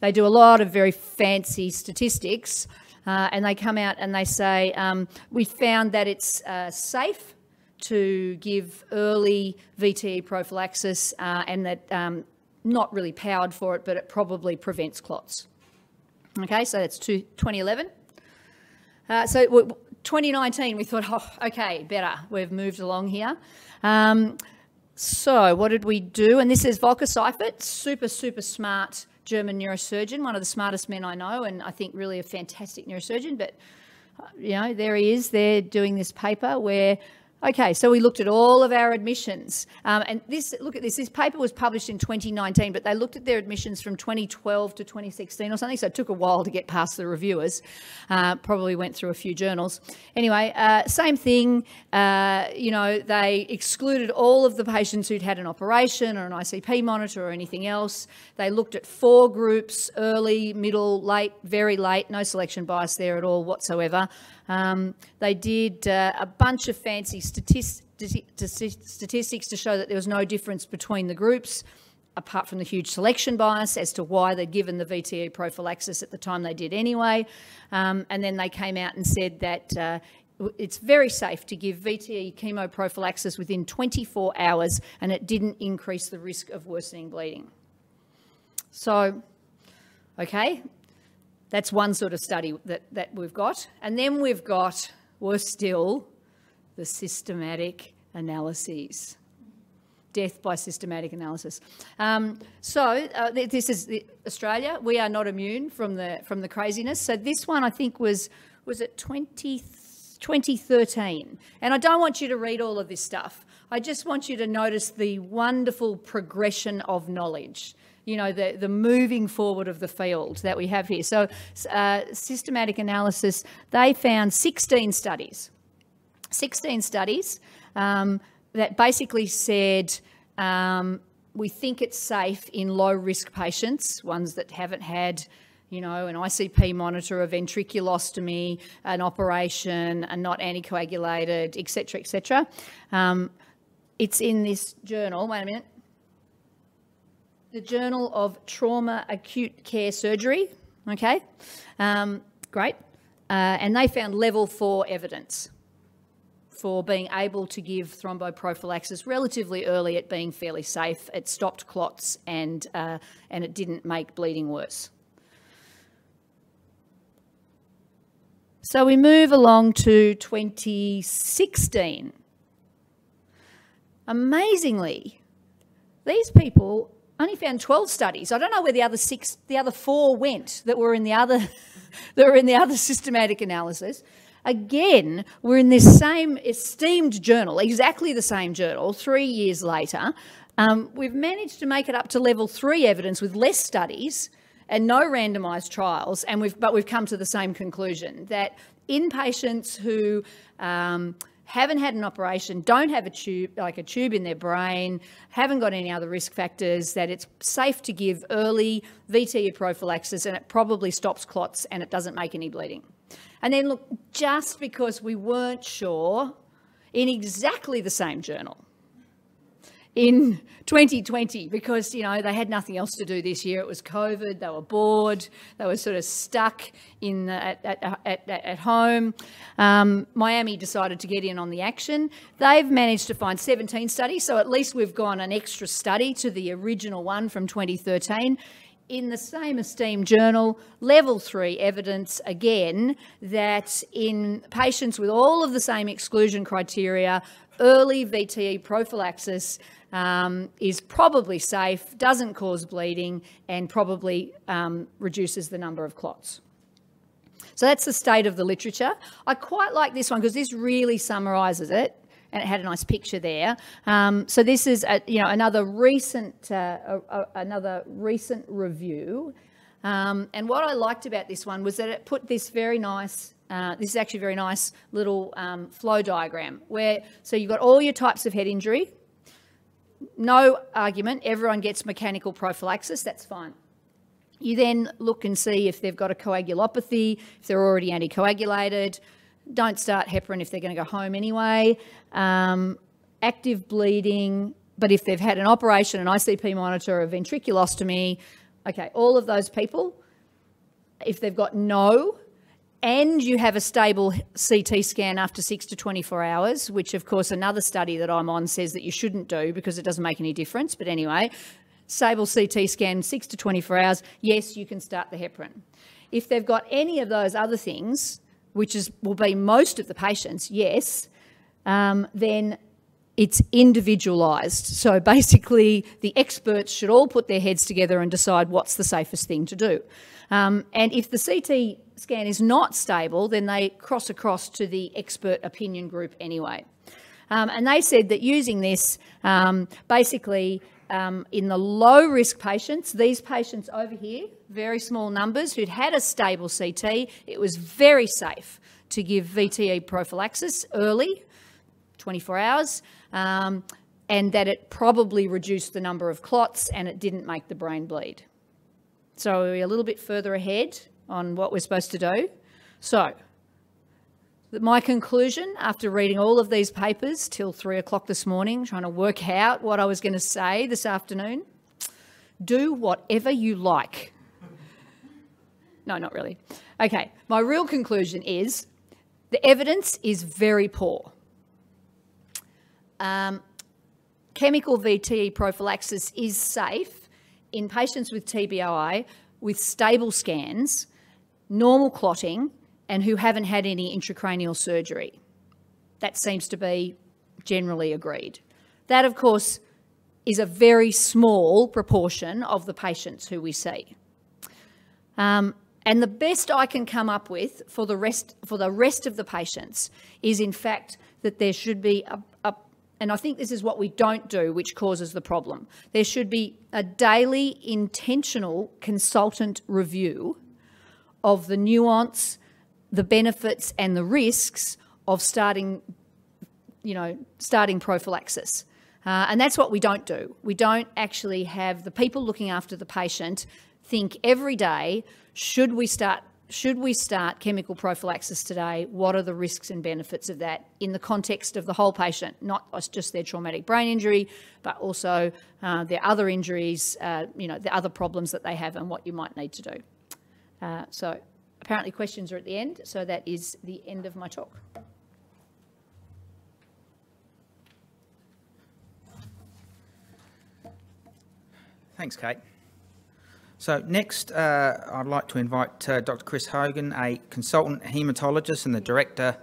They do a lot of very fancy statistics uh, and they come out and they say, um, we found that it's uh, safe to give early VTE prophylaxis uh, and that um, not really powered for it, but it probably prevents clots. Okay, so that's 2011. Uh, so 2019, we thought, oh, okay, better. We've moved along here. Um, so what did we do? And this is Volker Seifert, super, super smart German neurosurgeon, one of the smartest men I know, and I think really a fantastic neurosurgeon. But, uh, you know, there he is, there doing this paper where Okay, so we looked at all of our admissions. Um, and this, look at this, this paper was published in 2019, but they looked at their admissions from 2012 to 2016 or something, so it took a while to get past the reviewers. Uh, probably went through a few journals. Anyway, uh, same thing, uh, you know, they excluded all of the patients who'd had an operation or an ICP monitor or anything else. They looked at four groups, early, middle, late, very late, no selection bias there at all whatsoever. Um, they did uh, a bunch of fancy statist statistics to show that there was no difference between the groups, apart from the huge selection bias as to why they'd given the VTE prophylaxis at the time they did anyway. Um, and then they came out and said that uh, it's very safe to give VTE chemo prophylaxis within 24 hours and it didn't increase the risk of worsening bleeding. So, okay, that's one sort of study that, that we've got. And then we've got, worse still, the systematic analyses. Death by systematic analysis. Um, so uh, this is Australia. We are not immune from the from the craziness. So this one I think was was it 20, 2013. And I don't want you to read all of this stuff. I just want you to notice the wonderful progression of knowledge you know, the, the moving forward of the field that we have here. So uh, systematic analysis, they found 16 studies, 16 studies um, that basically said um, we think it's safe in low risk patients, ones that haven't had you know, an ICP monitor, a ventriculostomy, an operation, and not anticoagulated, etc., etc. Um, it's in this journal. Wait a minute the Journal of Trauma Acute Care Surgery. Okay, um, great. Uh, and they found level four evidence for being able to give thromboprophylaxis relatively early at being fairly safe. It stopped clots and, uh, and it didn't make bleeding worse. So we move along to 2016. Amazingly, these people only found 12 studies. I don't know where the other six, the other four went that were in the other, that were in the other systematic analysis. Again, we're in this same esteemed journal, exactly the same journal, three years later. Um, we've managed to make it up to level three evidence with less studies and no randomised trials, and we've, but we've come to the same conclusion that in patients who um, haven't had an operation, don't have a tube, like a tube in their brain, haven't got any other risk factors, that it's safe to give early VTE prophylaxis and it probably stops clots and it doesn't make any bleeding. And then look, just because we weren't sure in exactly the same journal, in 2020 because you know they had nothing else to do this year. It was COVID. They were bored. They were sort of stuck in at, at, at, at home. Um, Miami decided to get in on the action. They've managed to find 17 studies, so at least we've gone an extra study to the original one from 2013 in the same esteemed journal, level three evidence again that in patients with all of the same exclusion criteria, early VTE prophylaxis um, is probably safe, doesn't cause bleeding, and probably um, reduces the number of clots. So that's the state of the literature. I quite like this one because this really summarises it and it had a nice picture there. Um, so this is a, you know another recent uh, a, a, another recent review, um, and what I liked about this one was that it put this very nice. Uh, this is actually a very nice little um, flow diagram where so you've got all your types of head injury, no argument, everyone gets mechanical prophylaxis, that's fine. You then look and see if they've got a coagulopathy, if they're already anticoagulated. Don't start heparin if they're going to go home anyway. Um, active bleeding, but if they've had an operation, an ICP monitor, a ventriculostomy, okay, all of those people, if they've got no and you have a stable CT scan after six to 24 hours, which of course another study that I'm on says that you shouldn't do because it doesn't make any difference. But anyway, stable CT scan six to 24 hours, yes, you can start the heparin. If they've got any of those other things, which is will be most of the patients, yes, um, then it's individualised. So basically, the experts should all put their heads together and decide what's the safest thing to do. Um, and if the CT scan is not stable, then they cross across to the expert opinion group anyway. Um, and they said that using this, um, basically, um, in the low risk patients, these patients over here, very small numbers, who'd had a stable CT, it was very safe to give VTE prophylaxis early, 24 hours, um, and that it probably reduced the number of clots and it didn't make the brain bleed. So we're a little bit further ahead on what we're supposed to do. So, my conclusion after reading all of these papers till three o'clock this morning, trying to work out what I was going to say this afternoon, do whatever you like. No, not really. Okay, my real conclusion is the evidence is very poor. Um, chemical VTE prophylaxis is safe in patients with TBI with stable scans, normal clotting, and who haven't had any intracranial surgery. That seems to be generally agreed. That, of course, is a very small proportion of the patients who we see. Um, and the best I can come up with for the rest for the rest of the patients is, in fact, that there should be a, a and I think this is what we don't do, which causes the problem. There should be a daily intentional consultant review of the nuance, the benefits, and the risks of starting, you know, starting prophylaxis. Uh, and that's what we don't do. We don't actually have the people looking after the patient think every day, should we start should we start chemical prophylaxis today? What are the risks and benefits of that in the context of the whole patient, not just their traumatic brain injury, but also uh, their other injuries, uh, you know, the other problems that they have and what you might need to do. Uh, so apparently questions are at the end, so that is the end of my talk. Thanks, Kate. So next, uh, I'd like to invite uh, Dr. Chris Hogan, a consultant haematologist and the director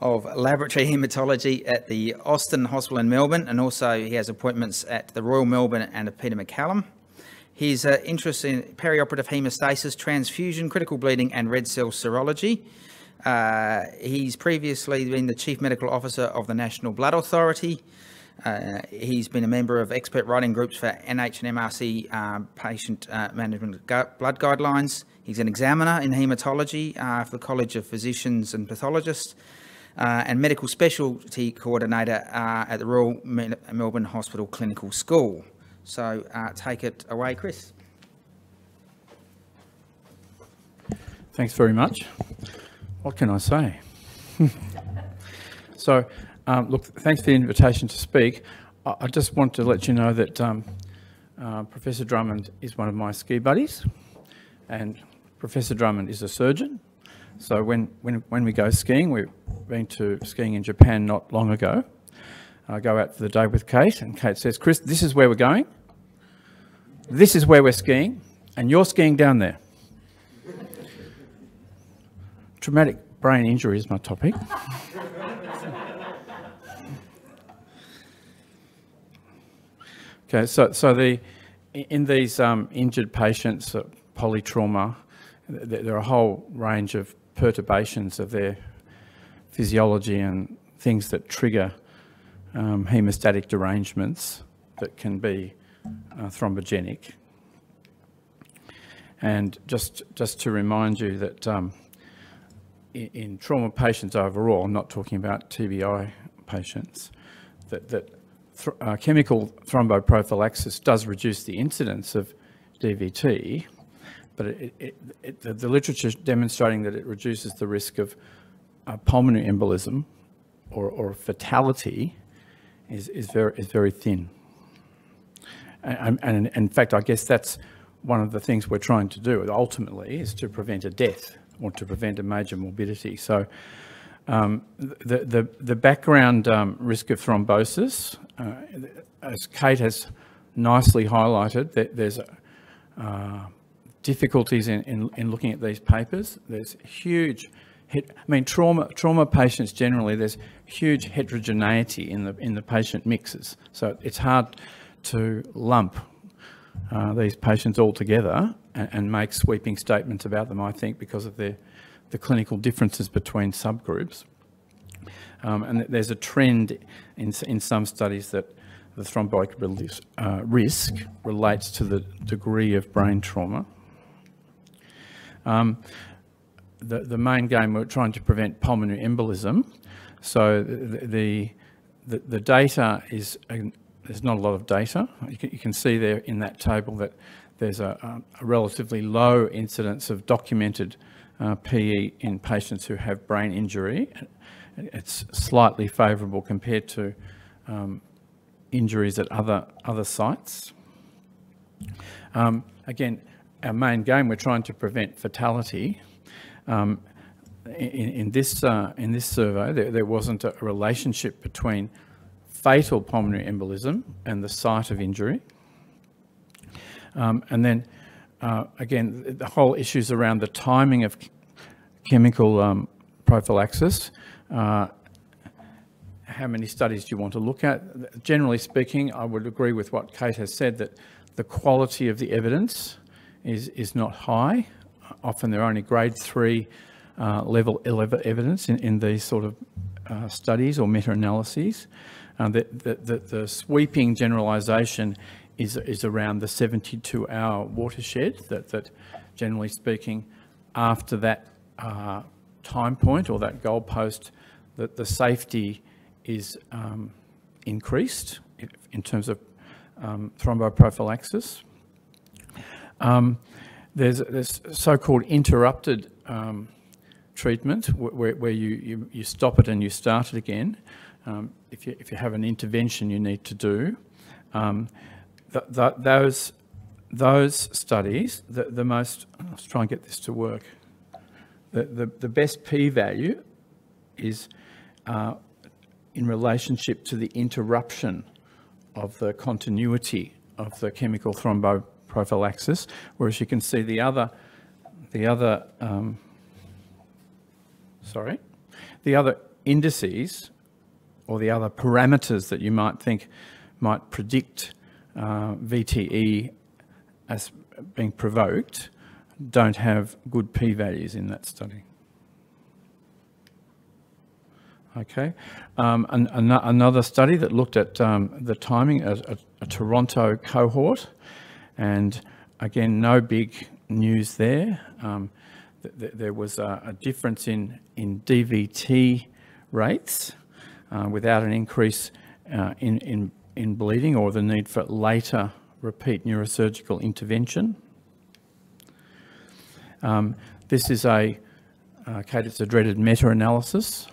of laboratory haematology at the Austin Hospital in Melbourne, and also he has appointments at the Royal Melbourne and Peter MacCallum. He's uh, interested in perioperative haemostasis, transfusion, critical bleeding, and red cell serology. Uh, he's previously been the Chief Medical Officer of the National Blood Authority, uh, he's been a member of expert writing groups for NH and MRC um, patient uh, management blood guidelines. He's an examiner in haematology uh, for the College of Physicians and Pathologists uh, and medical specialty coordinator uh, at the Royal Melbourne Hospital Clinical School. So uh, take it away, Chris. Thanks very much. What can I say? so um, look, thanks for the invitation to speak. I, I just want to let you know that um, uh, Professor Drummond is one of my ski buddies, and Professor Drummond is a surgeon. So when, when, when we go skiing, we've been to skiing in Japan not long ago. I go out for the day with Kate, and Kate says, Chris, this is where we're going. This is where we're skiing, and you're skiing down there. Traumatic brain injury is my topic. Okay, so, so the, in these um, injured patients, uh, polytrauma, there are a whole range of perturbations of their physiology and things that trigger um, hemostatic derangements that can be uh, thrombogenic. And just, just to remind you that um, in, in, trauma patients overall, I'm not talking about TBI patients, that, that th uh, chemical thromboprophylaxis does reduce the incidence of DVT, but it, it, it, the, the, literature demonstrating that it reduces the risk of uh, pulmonary embolism or, or fatality is, is, very, is very thin. And, and, in fact, I guess that's one of the things we're trying to do ultimately is to prevent a death or to prevent a major morbidity. So um, the, the, the, background um, risk of thrombosis, uh, as Kate has nicely highlighted, that there's uh, difficulties in, in, in, looking at these papers. There's huge, I mean, trauma, trauma patients generally, there's huge heterogeneity in the, in the patient mixes. So it's hard to lump uh, these patients all together and, and make sweeping statements about them, I think, because of their the clinical differences between subgroups. Um, and there's a trend in, in some studies that the thrombotic uh, risk relates to the degree of brain trauma. Um, the, the main game, we're trying to prevent pulmonary embolism. So the, the, the, the data is, uh, there's not a lot of data. You can, you can, see there in that table that there's a, a relatively low incidence of documented uh, PE in patients who have brain injury. It's slightly favourable compared to um, injuries at other, other sites. Um, again, our main game, we're trying to prevent fatality. Um, in, in, this, uh, in this survey, there, there, wasn't a relationship between fatal pulmonary embolism and the site of injury. Um, and then, uh, again, the whole issues around the timing of chemical um, prophylaxis. Uh, how many studies do you want to look at? Generally speaking, I would agree with what Kate has said, that the quality of the evidence is, is not high. Often they're only grade three uh, level evidence in, in these sort of uh, studies or meta-analyses. Uh, the, the, the, sweeping generalisation is, is around the 72-hour watershed, that, that generally speaking, after that uh, time point or that goalpost, that the safety is um, increased in terms of um, thromboprophylaxis. Um, there's this so-called interrupted um, treatment where, where you, you, you, stop it and you start it again. Um, if, you, if you have an intervention you need to do. Um, th th those, those studies, the, the most, let's try and get this to work. The, the, the best p-value is uh, in relationship to the interruption of the continuity of the chemical thromboprophylaxis, whereas you can see the other, the other, um, sorry, the other indices or the other parameters that you might think might predict uh, VTE as being provoked don't have good p-values in that study. Okay, um, an, an, another study that looked at um, the timing, a, a, a, Toronto cohort, and again, no big news there. Um, th th there was a, a, difference in, in DVT rates uh, without an increase uh, in, in, in bleeding or the need for later repeat neurosurgical intervention. Um, this is a, uh, Kate, it's a dreaded meta-analysis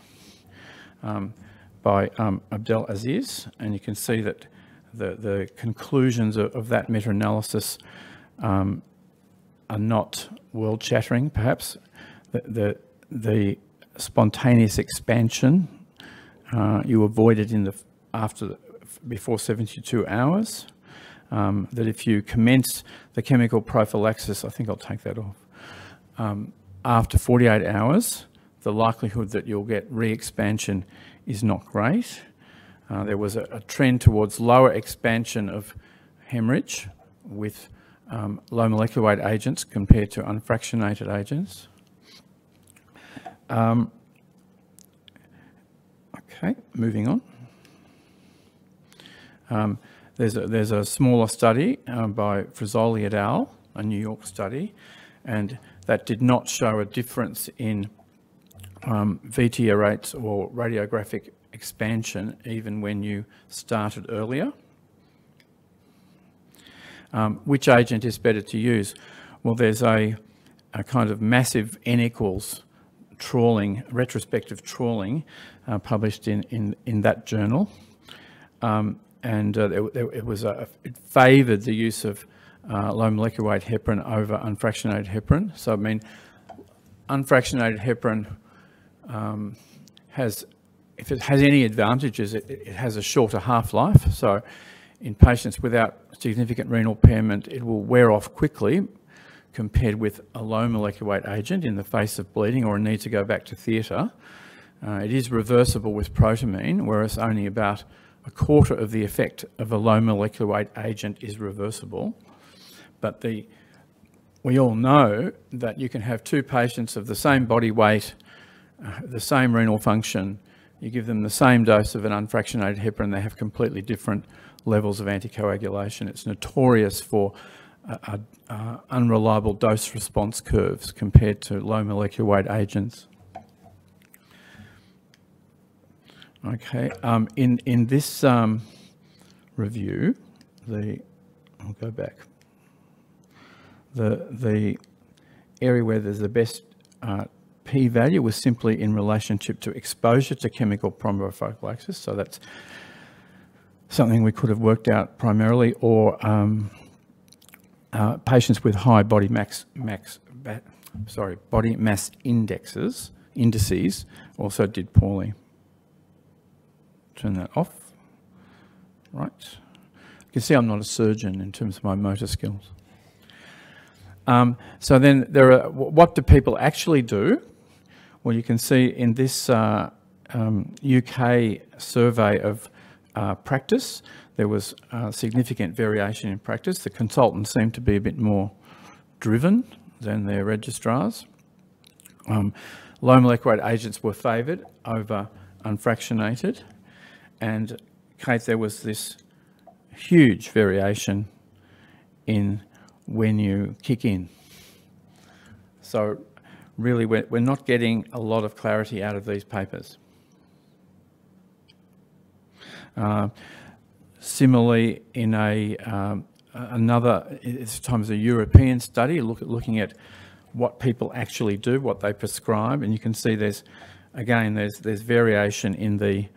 um, by um, Abdel Aziz, and you can see that the, the conclusions of, of that meta-analysis um, are not world-shattering, perhaps. The, the, the, spontaneous expansion uh, you avoided in the after the, before 72 hours. Um, that if you commence the chemical prophylaxis, I think I'll take that off, um, after 48 hours, the likelihood that you'll get re-expansion is not great. Uh, there was a, a, trend towards lower expansion of hemorrhage with um, low molecular weight agents compared to unfractionated agents. Um, okay, moving on. Um, there's, a, there's a smaller study um, by Frizzoli et al., a New York study, and that did not show a difference in um, VTE rates or radiographic expansion even when you started earlier. Um, which agent is better to use? Well, there's a, a kind of massive N equals trawling, retrospective trawling uh, published in, in, in that journal. Um, and uh, it, it, was a, it favoured the use of uh, low molecular weight heparin over unfractionated heparin. So I mean, unfractionated heparin um, has, if it has any advantages, it, it has a shorter half-life. So in patients without significant renal impairment, it will wear off quickly compared with a low molecular weight agent in the face of bleeding or a need to go back to theatre. Uh, it is reversible with protamine, whereas only about a quarter of the effect of a low molecular weight agent is reversible. But the, we all know that you can have two patients of the same body weight, uh, the same renal function, you give them the same dose of an unfractionated heparin, they have completely different levels of anticoagulation. It's notorious for uh, uh, unreliable dose response curves compared to low molecular weight agents. Okay, um, in, in this um, review, the, I'll go back, the, the area where there's the best uh, p-value was simply in relationship to exposure to chemical prophylaxis, so that's something we could have worked out primarily, or um, uh, patients with high body max, max sorry, body mass indexes, indices, also did poorly. Turn that off. Right. You can see I'm not a surgeon in terms of my motor skills. Um, so then there are, what do people actually do? Well, you can see in this uh, um, UK survey of uh, practice, there was uh, significant variation in practice. The consultants seemed to be a bit more driven than their registrars. Um, low molecular weight agents were favoured over unfractionated. And Kate, there was this huge variation in when you kick in. So really, we're, we're not getting a lot of clarity out of these papers. Uh, similarly, in a um, another, this time as a European study, look at, looking at what people actually do, what they prescribe, and you can see there's, again, there's there's variation in the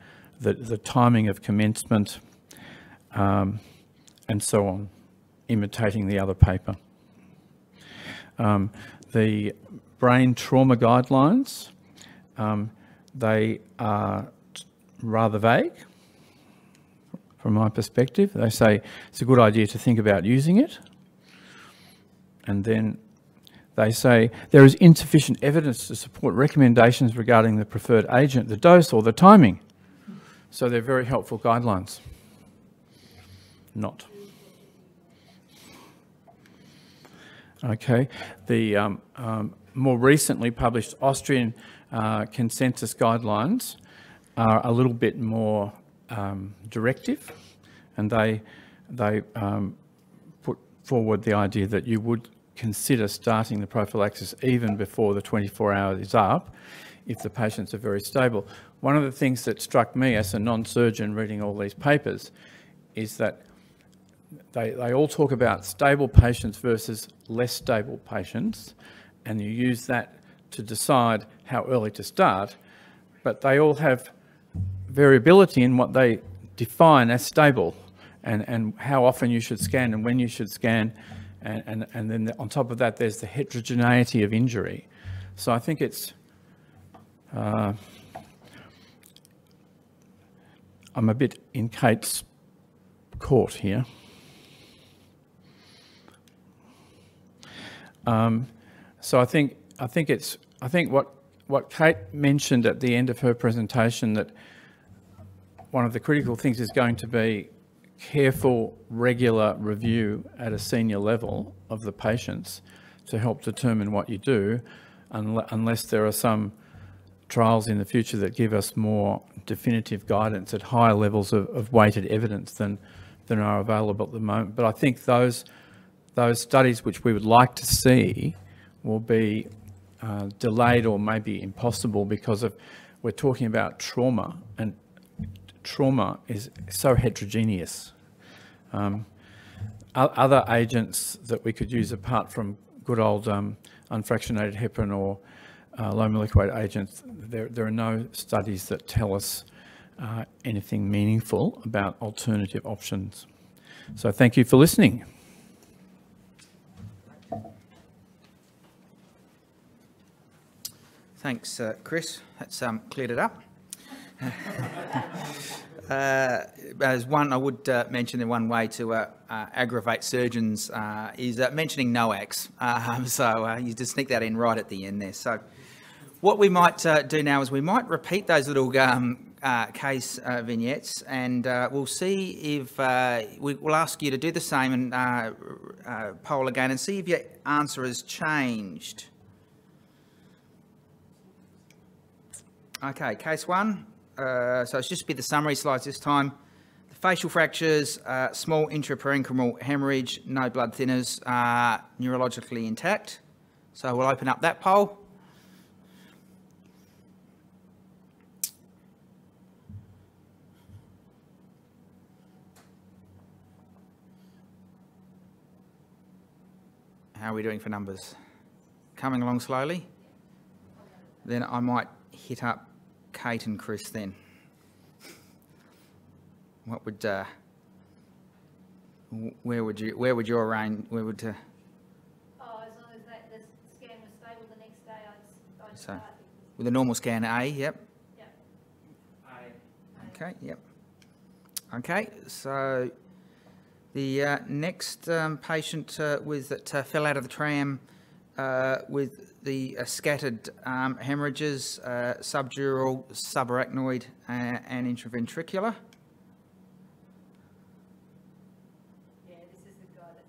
the, the timing of commencement, um, and so on, imitating the other paper. Um, the brain trauma guidelines, um, they are rather vague from my perspective. They say it's a good idea to think about using it. And then they say there is insufficient evidence to support recommendations regarding the preferred agent, the dose or the timing. So they're very helpful guidelines. Not. Okay, the um, um, more recently published Austrian uh, consensus guidelines are a little bit more um, directive, and they they um, put forward the idea that you would consider starting the prophylaxis even before the 24 hours is up if the patients are very stable. One of the things that struck me as a non-surgeon reading all these papers is that they, they all talk about stable patients versus less stable patients, and you use that to decide how early to start, but they all have variability in what they define as stable and, and how often you should scan and when you should scan. And, and, and then on top of that, there's the heterogeneity of injury. So I think it's, uh, I'm a bit in Kate's court here. Um, so I think I think it's I think what what Kate mentioned at the end of her presentation that one of the critical things is going to be careful, regular review at a senior level of the patients to help determine what you do, unless there are some trials in the future that give us more definitive guidance at higher levels of, of weighted evidence than, than are available at the moment. But I think those, those studies which we would like to see will be uh, delayed or maybe impossible because of we're talking about trauma and trauma is so heterogeneous. Um, other agents that we could use apart from good old um, unfractionated heparin or uh, low molecular weight agents, there, there are no studies that tell us uh, anything meaningful about alternative options. So thank you for listening. Thanks, uh, Chris. That's um, cleared it up. Uh, as one, I would uh, mention that one way to uh, uh aggravate surgeons uh, is mentioning NOACs. Um, so you just sneak that in right at the end there. So what we might do now is we might repeat those little um, case vignettes and we'll see if, we, will ask you to do the same and poll again and see if your answer has changed. Okay, case one. uh, so it's just bit the summary slides this time. The facial fractures, uh, small intraparenchymal hemorrhage, no blood thinners, uh, neurologically intact. So we'll open up that poll. How are we doing for numbers? Coming along slowly? Then I might hit up Kate and Chris then. What would, uh, where would you, where would your range, where would, uh, Oh, as long as that, the scan was stable the next day, I'd, I'd So- with a normal scan A, yep, Yep. okay, yep. Okay, so the uh, next um, patient uh, with, that uh, fell out of the tram uh, with the uh, scattered um, hemorrhages, uh, subdural, subarachnoid, uh, and intraventricular. Yeah, this is the guy that's.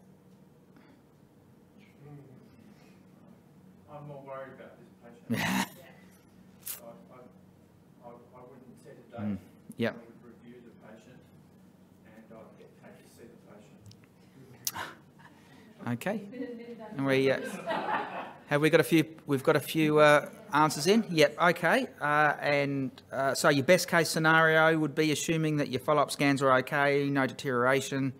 I'm more worried about this patient. Yeah. I, I, I, I wouldn't set a Mm, date. yep. I would review the patient and I'd get Kate to see the patient. Okay. And we, uh, have we got a few, we've got a few uh, answers in? Yep, okay. Uh, And uh, so your best case scenario would be assuming that your follow-up scans are okay, no deterioration?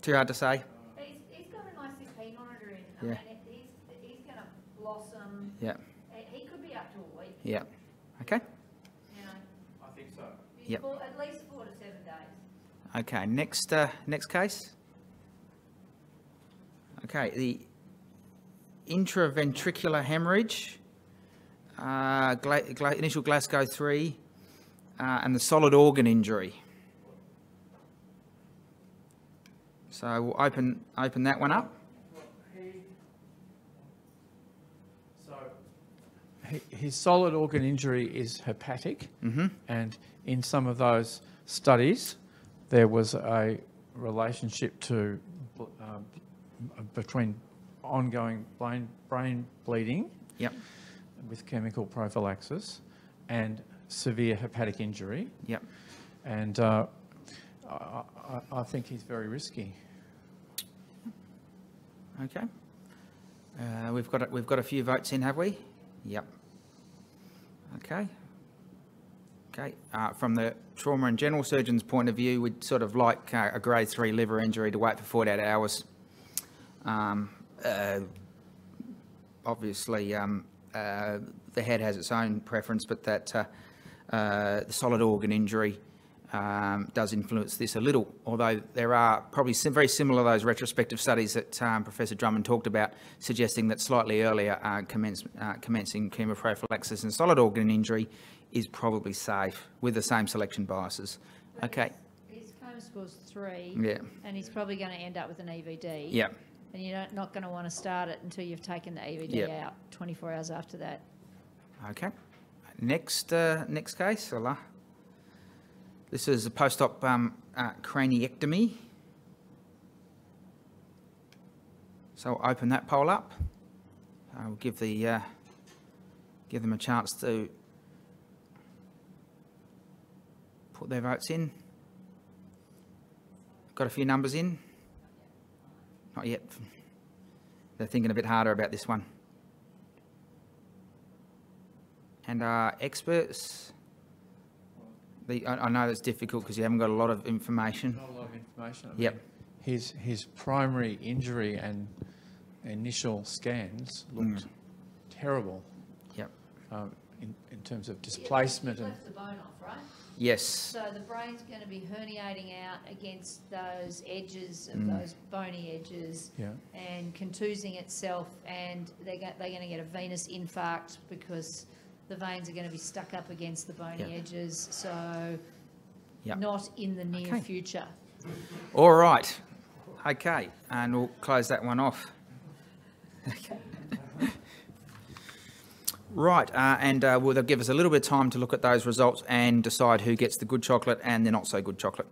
Too hard to say? He's, he's got a nice CP monitor in, I Yeah. mean, it- he's, he's gonna blossom, Yeah, he he could be up to a week, yeah. Okay, you know, I think so. Yep. four- at least four to seven days. okay. Next, uh, next case? Okay, the intraventricular hemorrhage, uh, gla- gla- initial Glasgow 3, uh, and the solid organ injury. So we'll open, open that one up. So, his solid organ injury is hepatic. And in some of those studies, there was a relationship to, uh, between ongoing brain, brain bleeding Yep, with chemical prophylaxis and severe hepatic injury. yep. And uh, I, I, think he's very risky. Okay. Uh, we've got, a- we've got a few votes in, have we? Yep. Okay. Okay, uh, from the trauma and general surgeon's point of view, we'd sort of like uh, a grade three liver injury to wait for 48 hours. Um, uh, obviously, um, uh, the head has its own preference, but that uh, uh, the solid organ injury um, does influence this a little, although there are probably some very similar to those retrospective studies that um, Professor Drummond talked about, suggesting that slightly earlier uh, commence, uh, commencing chemoprophylaxis and solid organ injury is probably safe with the same selection biases. Okay, His coma score's three. Yeah. And he's probably gonna end up with an EVD. yeah, And you're not, not gonna wanna start it until you've taken the EVD Yep. out, twenty-four hours after that. okay. Next, uh, next case. This is a post-op um, uh, craniectomy. So I'll open that poll up. I'll give the, uh, give them a chance to put their votes in. Got a few numbers in? Not yet. They're thinking a bit harder about this one. And our experts, the, I, I know that's difficult because you haven't got a lot of information. Not a lot of information. I Yep. mean, His, his primary injury and initial scans looked terrible Yep. um, in, in terms of displacement and Left the bone off, right? Yes. So the brain's gonna be herniating out against those edges of Mm. those bony edges. Yeah. And contusing itself, and they're, go- they're gonna get a venous infarct because the veins are gonna be stuck up against the bony Yeah. edges, so not in the near Okay. future. All right. Okay. And we'll close that one off. Right, uh, and uh, well, they'll give us a little bit of time to look at those results and decide who gets the good chocolate and the not so good chocolate.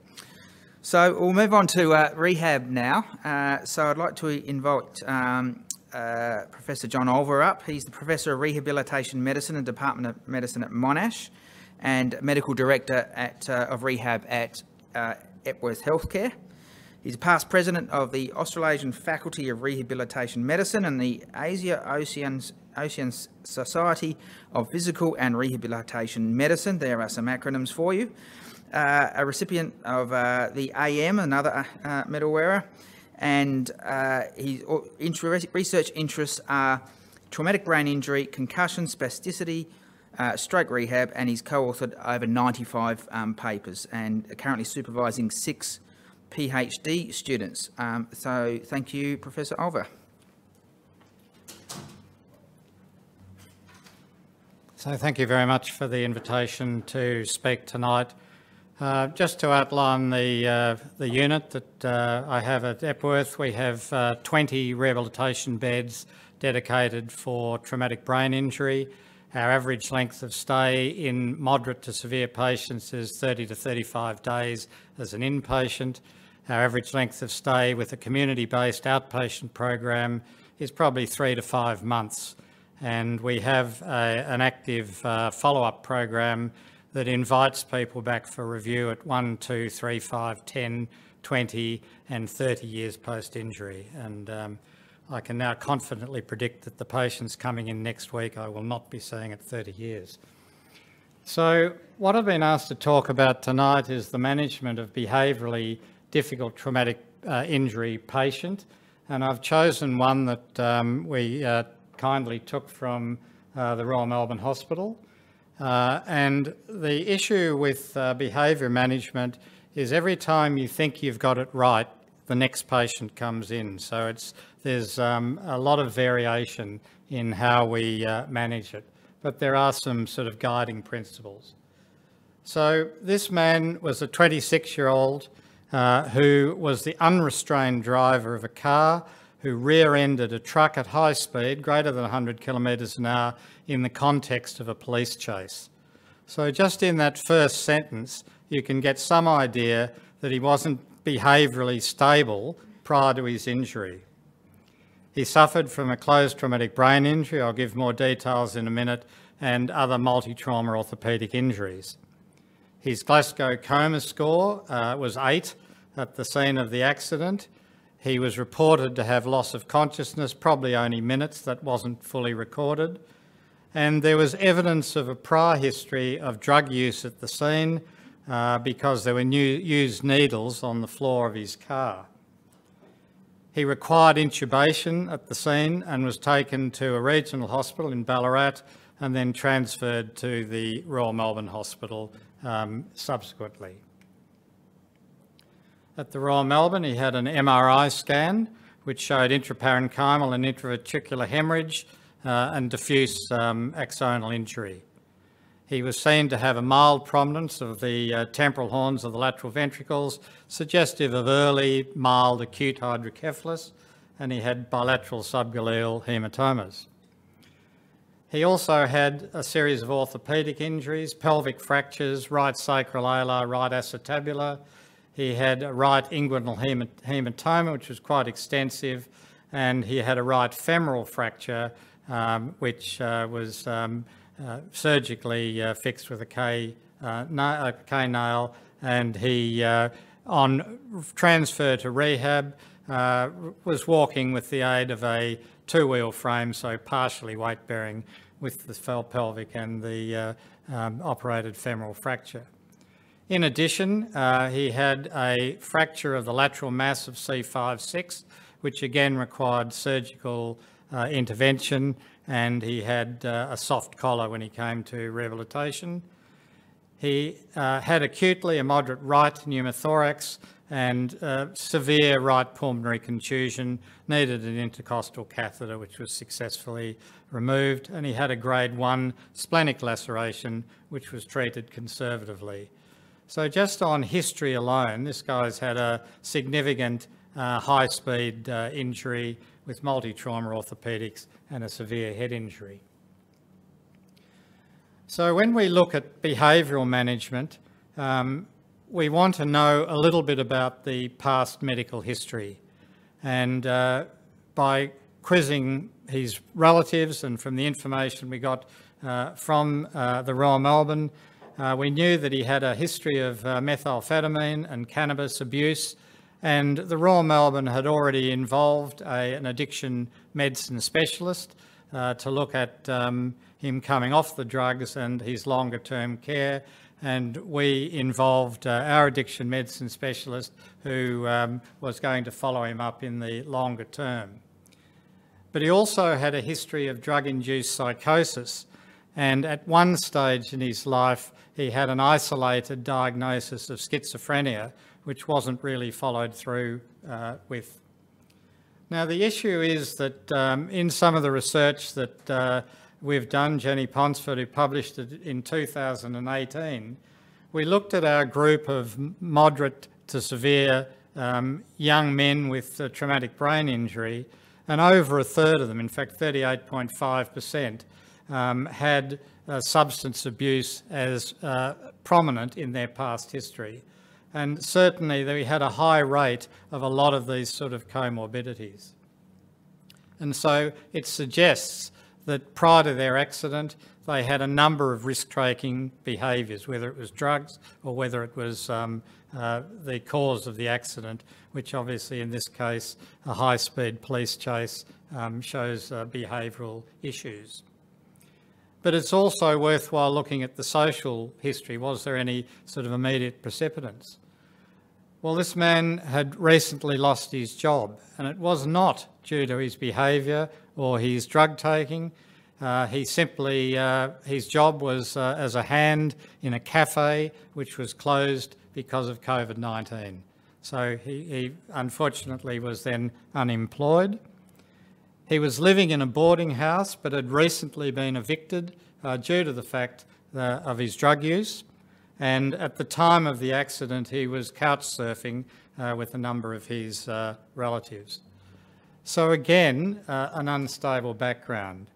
So we'll move on to uh, rehab now. Uh, so I'd like to invite um, uh, Professor John Olver up. He's the Professor of Rehabilitation Medicine and Department of Medicine at Monash. and Medical Director at, uh, of Rehab at Epworth Healthcare. He's a past president of the Australasian Faculty of Rehabilitation Medicine and the Asia Oceans, Oceans Society of Physical and Rehabilitation Medicine. There are some acronyms for you. Uh, a recipient of uh, the AM, another uh, medal wearer, and uh, his research interests are traumatic brain injury, concussion, spasticity, uh, stroke rehab, and he's co-authored over 95 um, papers and currently supervising six PhD students. Um, so thank you, Professor Olver. So thank you very much for the invitation to speak tonight. Uh, just to outline the, uh, the unit that uh, I have at Epworth, we have uh, 20 rehabilitation beds dedicated for traumatic brain injury. Our average length of stay in moderate to severe patients is 30 to 35 days as an inpatient. Our average length of stay with a community-based outpatient program is probably three to five months. And we have a, an active uh, follow-up program that invites people back for review at one, two, three, five, 10, 20 and 30 years post-injury. And um, I can now confidently predict that the patients coming in next week I will not be seeing at 30 years. So what I've been asked to talk about tonight is the management of behaviourally difficult traumatic uh, injury patient. And I've chosen one that um, we uh, kindly took from uh, the Royal Melbourne Hospital. Uh, and the issue with uh, behaviour management is every time you think you've got it right, the next patient comes in. So it's, there's um, a lot of variation in how we uh, manage it. But there are some sort of guiding principles. So this man was a 26-year-old uh, who was the unrestrained driver of a car who rear-ended a truck at high speed, greater than 100 kilometres an hour, in the context of a police chase. So just in that first sentence, you can get some idea that he wasn't behaviourally stable prior to his injury. He suffered from a closed traumatic brain injury, I'll give more details in a minute, and other multi-trauma orthopaedic injuries. His Glasgow coma score uh, was eight at the scene of the accident. He was reported to have loss of consciousness, probably only minutes, that wasn't fully recorded. And there was evidence of a prior history of drug use at the scene uh, because there were new, used needles on the floor of his car. He required intubation at the scene and was taken to a regional hospital in Ballarat and then transferred to the Royal Melbourne Hospital um, subsequently. At the Royal Melbourne, he had an MRI scan which showed intraparenchymal and intraventricular hemorrhage uh, and diffuse um, axonal injury. He was seen to have a mild prominence of the uh, temporal horns of the lateral ventricles, suggestive of early, mild, acute hydrocephalus, and he had bilateral subgaleal hematomas. He also had a series of orthopaedic injuries, pelvic fractures, right sacral alar, right acetabular. He had a right inguinal hematoma, which was quite extensive, and he had a right femoral fracture, um, which uh, was um, surgically uh, fixed with a K, uh, a K nail, and he, uh, on transfer to rehab, uh, was walking with the aid of a two-wheel frame, so partially weight-bearing with the fell pelvic and the uh, um, operated femoral fracture. In addition, uh, he had a fracture of the lateral mass of C5-6, which again required surgical uh, intervention, and he had uh, a soft collar when he came to rehabilitation. He uh, had acutely a moderate right pneumothorax and uh, severe right pulmonary contusion, needed an intercostal catheter which was successfully removed, and he had a grade 1 splenic laceration which was treated conservatively. So just on history alone, this guy's had a significant uh, high-speed uh, injury with multi-trauma orthopaedics and a severe head injury. So when we look at behavioural management, um, we want to know a little bit about the past medical history. And uh, by quizzing his relatives and from the information we got uh, from uh, the Royal Melbourne, Uh, we knew that he had a history of uh, methamphetamine and cannabis abuse, and the Royal Melbourne had already involved a, an addiction medicine specialist uh, to look at um, him coming off the drugs and his longer term care. And we involved uh, our addiction medicine specialist who um, was going to follow him up in the longer term. But he also had a history of drug induced psychosis. And at one stage in his life, he had an isolated diagnosis of schizophrenia, which wasn't really followed through uh, with. Now, the issue is that um, in some of the research that uh, we've done, Jenny Ponsford, who published it in 2018, we looked at our group of moderate to severe um, young men with traumatic brain injury, and over a third of them, in fact 38.5%, um, had uh, substance abuse as uh, prominent in their past history. And certainly we had a high rate of a lot of these sort of comorbidities. And so it suggests that prior to their accident, they had a number of risk-taking behaviours, whether it was drugs or whether it was um, uh, the cause of the accident, which obviously in this case, a high-speed police chase um, shows uh, behavioural issues. But it's also worthwhile looking at the social history. Was there any sort of immediate precipitants? Well, this man had recently lost his job, and it was not due to his behaviour or his drug taking. Uh, he simply, uh, his job was uh, as a hand in a cafe which was closed because of COVID 19. So he, he, unfortunately was then unemployed. He was living in a boarding house but had recently been evicted uh, due to the fact uh, of his drug use. And at the time of the accident, he was couch surfing uh, with a number of his uh, relatives. So again, uh, an unstable background.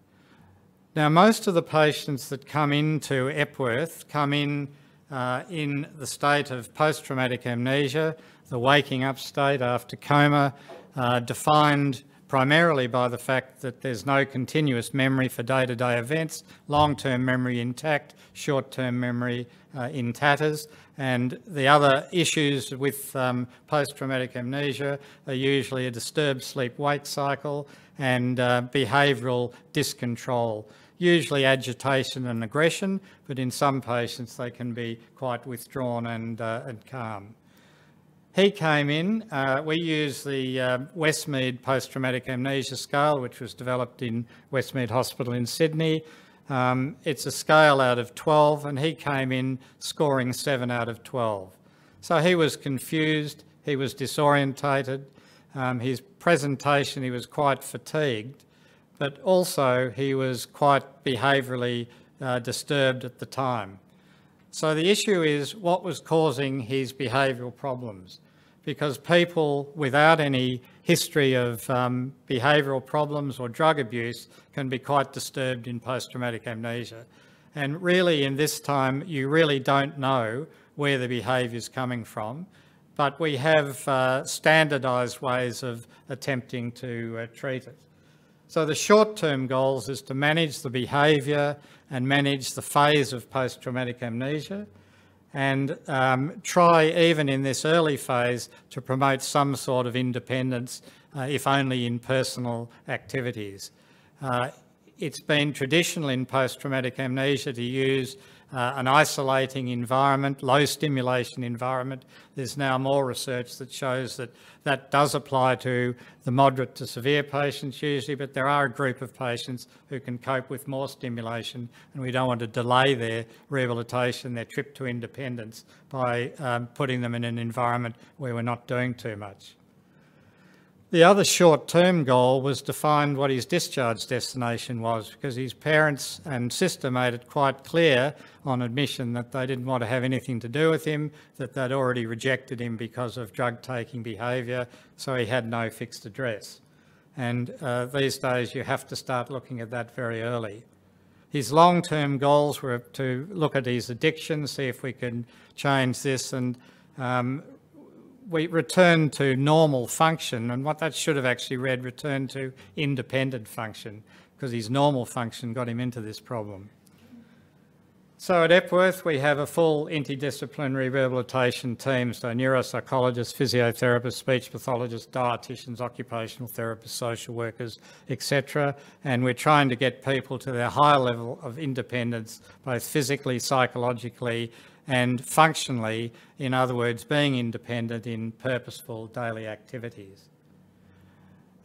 Now, most of the patients that come into Epworth come in uh, in the state of post-traumatic amnesia, the waking up state after coma, uh, defined primarily by the fact that there's no continuous memory for day-to-day events, long-term memory intact, short-term memory uh, in tatters, and the other issues with um, post-traumatic amnesia are usually a disturbed sleep-wake cycle and uh, behavioural discontrol, usually agitation and aggression, but in some patients they can be quite withdrawn and, uh, and calm. He came in, uh, we use the uh, Westmead Post-Traumatic Amnesia Scale, which was developed in Westmead Hospital in Sydney. Um, it's a scale out of 12 and he came in scoring 7 out of 12. So he was confused, he was disorientated, um, his presentation, he was quite fatigued, but also he was quite behaviourally uh, disturbed at the time. So the issue is what was causing his behavioural problems because people without any history of um, behavioural problems or drug abuse can be quite disturbed in post-traumatic amnesia. And really in this time, you really don't know where the behaviour is coming from, but we have uh, standardised ways of attempting to uh, treat it. So the short-term goals is to manage the behaviour and manage the phase of post-traumatic amnesia and um, try even in this early phase to promote some sort of independence, uh, if only in personal activities. Uh, it's been traditional in post-traumatic amnesia to use uh, an isolating environment, low stimulation environment. There's now more research that shows that that does apply to the moderate to severe patients usually, but there are a group of patients who can cope with more stimulation and we don't want to delay their rehabilitation, their trip to independence by um, putting them in an environment where we're not doing too much. The other short-term goal was to find what his discharge destination was because his parents and sister made it quite clear on admission that they didn't want to have anything to do with him, that they'd already rejected him because of drug-taking behaviour, so he had no fixed address. And uh, these days you have to start looking at that very early. His long-term goals were to look at his addiction, see if we can change this and um, we return to normal function, and what that should have actually read, return to independent function, because his normal function got him into this problem. So at Epworth, we have a full interdisciplinary rehabilitation team, so neuropsychologists, physiotherapists, speech pathologists, dietitians, occupational therapists, social workers, etc. And we're trying to get people to their higher level of independence, both physically, psychologically, and functionally, in other words, being independent in purposeful daily activities.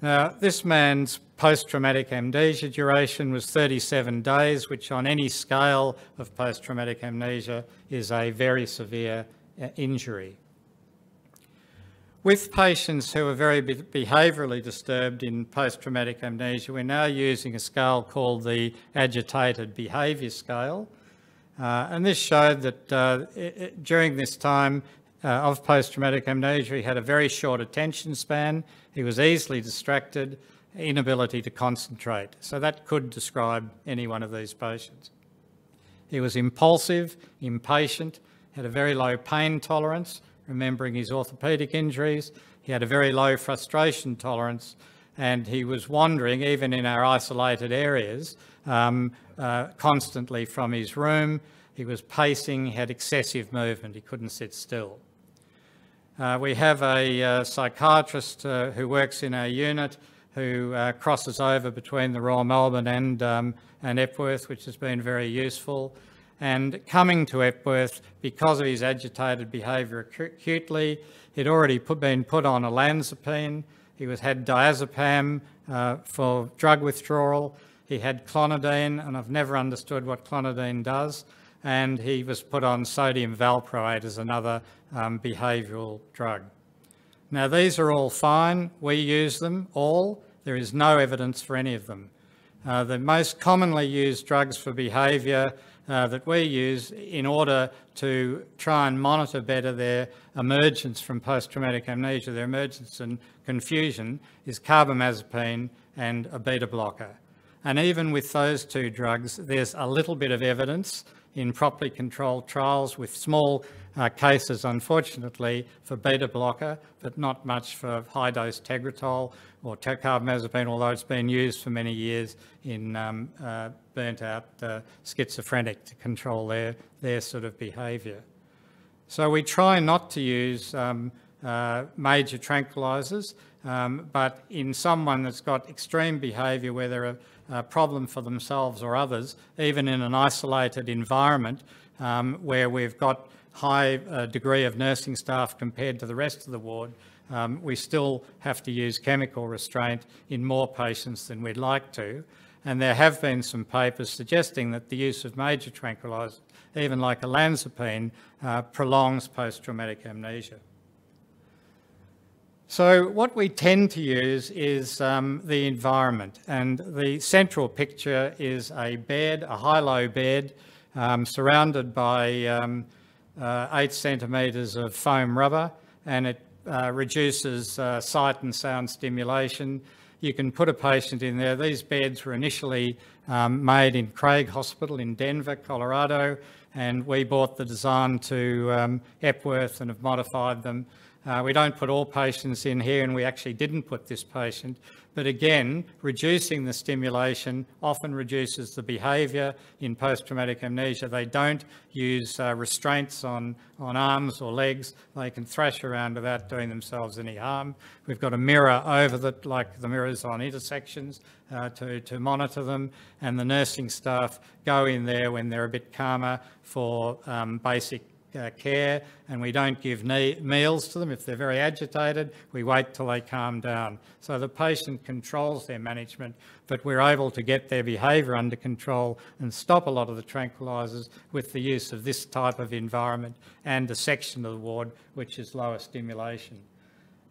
Now, this man's post-traumatic amnesia duration was 37 days, which on any scale of post-traumatic amnesia is a very severe uh, injury. With patients who are very behaviourally disturbed in post-traumatic amnesia, we're now using a scale called the Agitated Behaviour Scale. Uh, and this showed that uh, it, during this time uh, of post-traumatic amnesia, he had a very short attention span, he was easily distracted, inability to concentrate. So that could describe any one of these patients. He was impulsive, impatient, had a very low pain tolerance, remembering his orthopaedic injuries. He had a very low frustration tolerance and he was wandering, even in our isolated areas, um, uh, constantly from his room. He was pacing, he had excessive movement, he couldn't sit still. Uh, we have a uh, psychiatrist uh, who works in our unit who uh, crosses over between the Royal Melbourne and, um, and Epworth, which has been very useful. And coming to Epworth, because of his agitated behaviour acutely, he'd already put, been put on olanzapine. He was had diazepam uh, for drug withdrawal. He had clonidine, and I've never understood what clonidine does and he was put on sodium valproate as another um, behavioural drug. Now these are all fine, we use them all, there is no evidence for any of them. Uh, the most commonly used drugs for behaviour uh, that we use in order to try and monitor better their emergence from post-traumatic amnesia, their emergence and confusion, is carbamazepine and a beta blocker. And even with those two drugs, there's a little bit of evidence in properly controlled trials with small uh, cases, unfortunately, for beta blocker, but not much for high dose Tegretol or carbamazepine, although it's been used for many years in um, uh, burnt out uh, schizophrenic to control their, their sort of behaviour. So we try not to use um, uh, major tranquilizers, um, but in someone that's got extreme behaviour where they're a, a, problem for themselves or others, even in an isolated environment um, where we've got high uh, degree of nursing staff compared to the rest of the ward, um, we still have to use chemical restraint in more patients than we'd like to. And there have been some papers suggesting that the use of major tranquilizers, even like olanzapine, uh, prolongs post-traumatic amnesia. So what we tend to use is um, the environment and the central picture is a bed, a high-low bed um, surrounded by um, uh, eight centimetres of foam rubber and it uh, reduces uh, sight and sound stimulation. You can put a patient in there. These beds were initially um, made in Craig Hospital in Denver, Colorado and we bought the design to um, Epworth and have modified them uh, we don't put all patients in here and we actually didn't put this patient. But again, reducing the stimulation often reduces the behaviour in post-traumatic amnesia. They don't use uh, restraints on, on arms or legs. They can thrash around without doing themselves any harm. We've got a mirror over the, like the mirrors on intersections uh, to, to monitor them. And the nursing staff go in there when they're a bit calmer for um, basic uh, care and we don't give meals to them. If they're very agitated, we wait till they calm down. So the patient controls their management, but we're able to get their behaviour under control and stop a lot of the tranquilizers with the use of this type of environment and the section of the ward which is lower stimulation.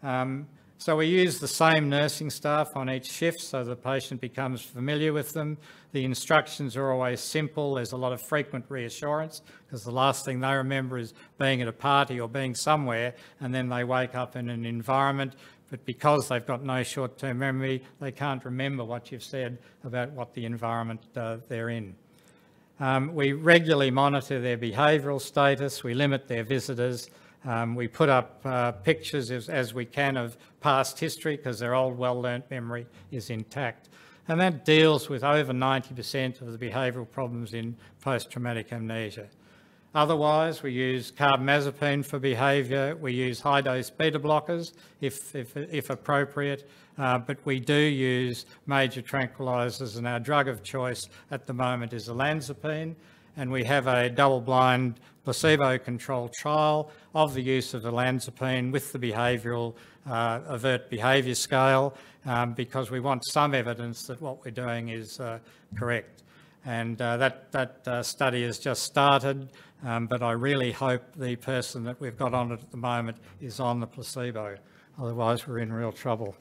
Um, so we use the same nursing staff on each shift so the patient becomes familiar with them. The instructions are always simple. There's a lot of frequent reassurance because the last thing they remember is being at a party or being somewhere and then they wake up in an environment but because they've got no short-term memory, they can't remember what you've said about what the environment uh, they're in. Um, we regularly monitor their behavioural status, we limit their visitors, um, we put up uh, pictures as, as, we can of past history because their old well-learnt memory is intact. and that deals with over 90% of the behavioural problems in post-traumatic amnesia. Otherwise, we use carbamazepine for behaviour, we use high-dose beta blockers if, if, if appropriate, uh, but we do use major tranquilizers and our drug of choice at the moment is olanzapine and we have a double-blind placebo-controlled trial of the use of olanzapine with the behavioural uh, avert behaviour scale um, because we want some evidence that what we're doing is uh, correct. And uh, that, that uh, study has just started, um, but I really hope the person that we've got on it at the moment is on the placebo. Otherwise, we're in real trouble.